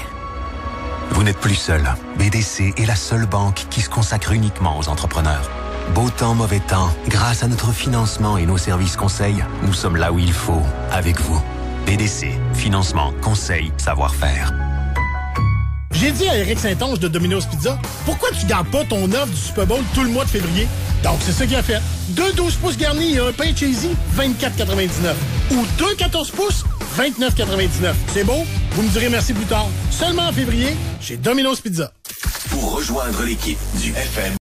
Vous n'êtes plus seul. BDC est la seule banque qui se consacre uniquement aux entrepreneurs. Beau temps, mauvais temps, grâce à notre financement et nos services conseils, nous sommes là où il faut, avec vous. BDC, financement, conseil, savoir-faire. J'ai dit à Eric Saint-Onge de Domino's Pizza, pourquoi tu gardes pas ton offre du Super Bowl tout le mois de février? Donc, c'est ça qu'il a fait. Deux 12 pouces garnis et un pain cheesy, 24,99. Ou deux 14 pouces, 29,99. C'est beau? Vous me direz merci plus tard. Seulement en février, chez Domino's Pizza. Pour rejoindre l'équipe du FM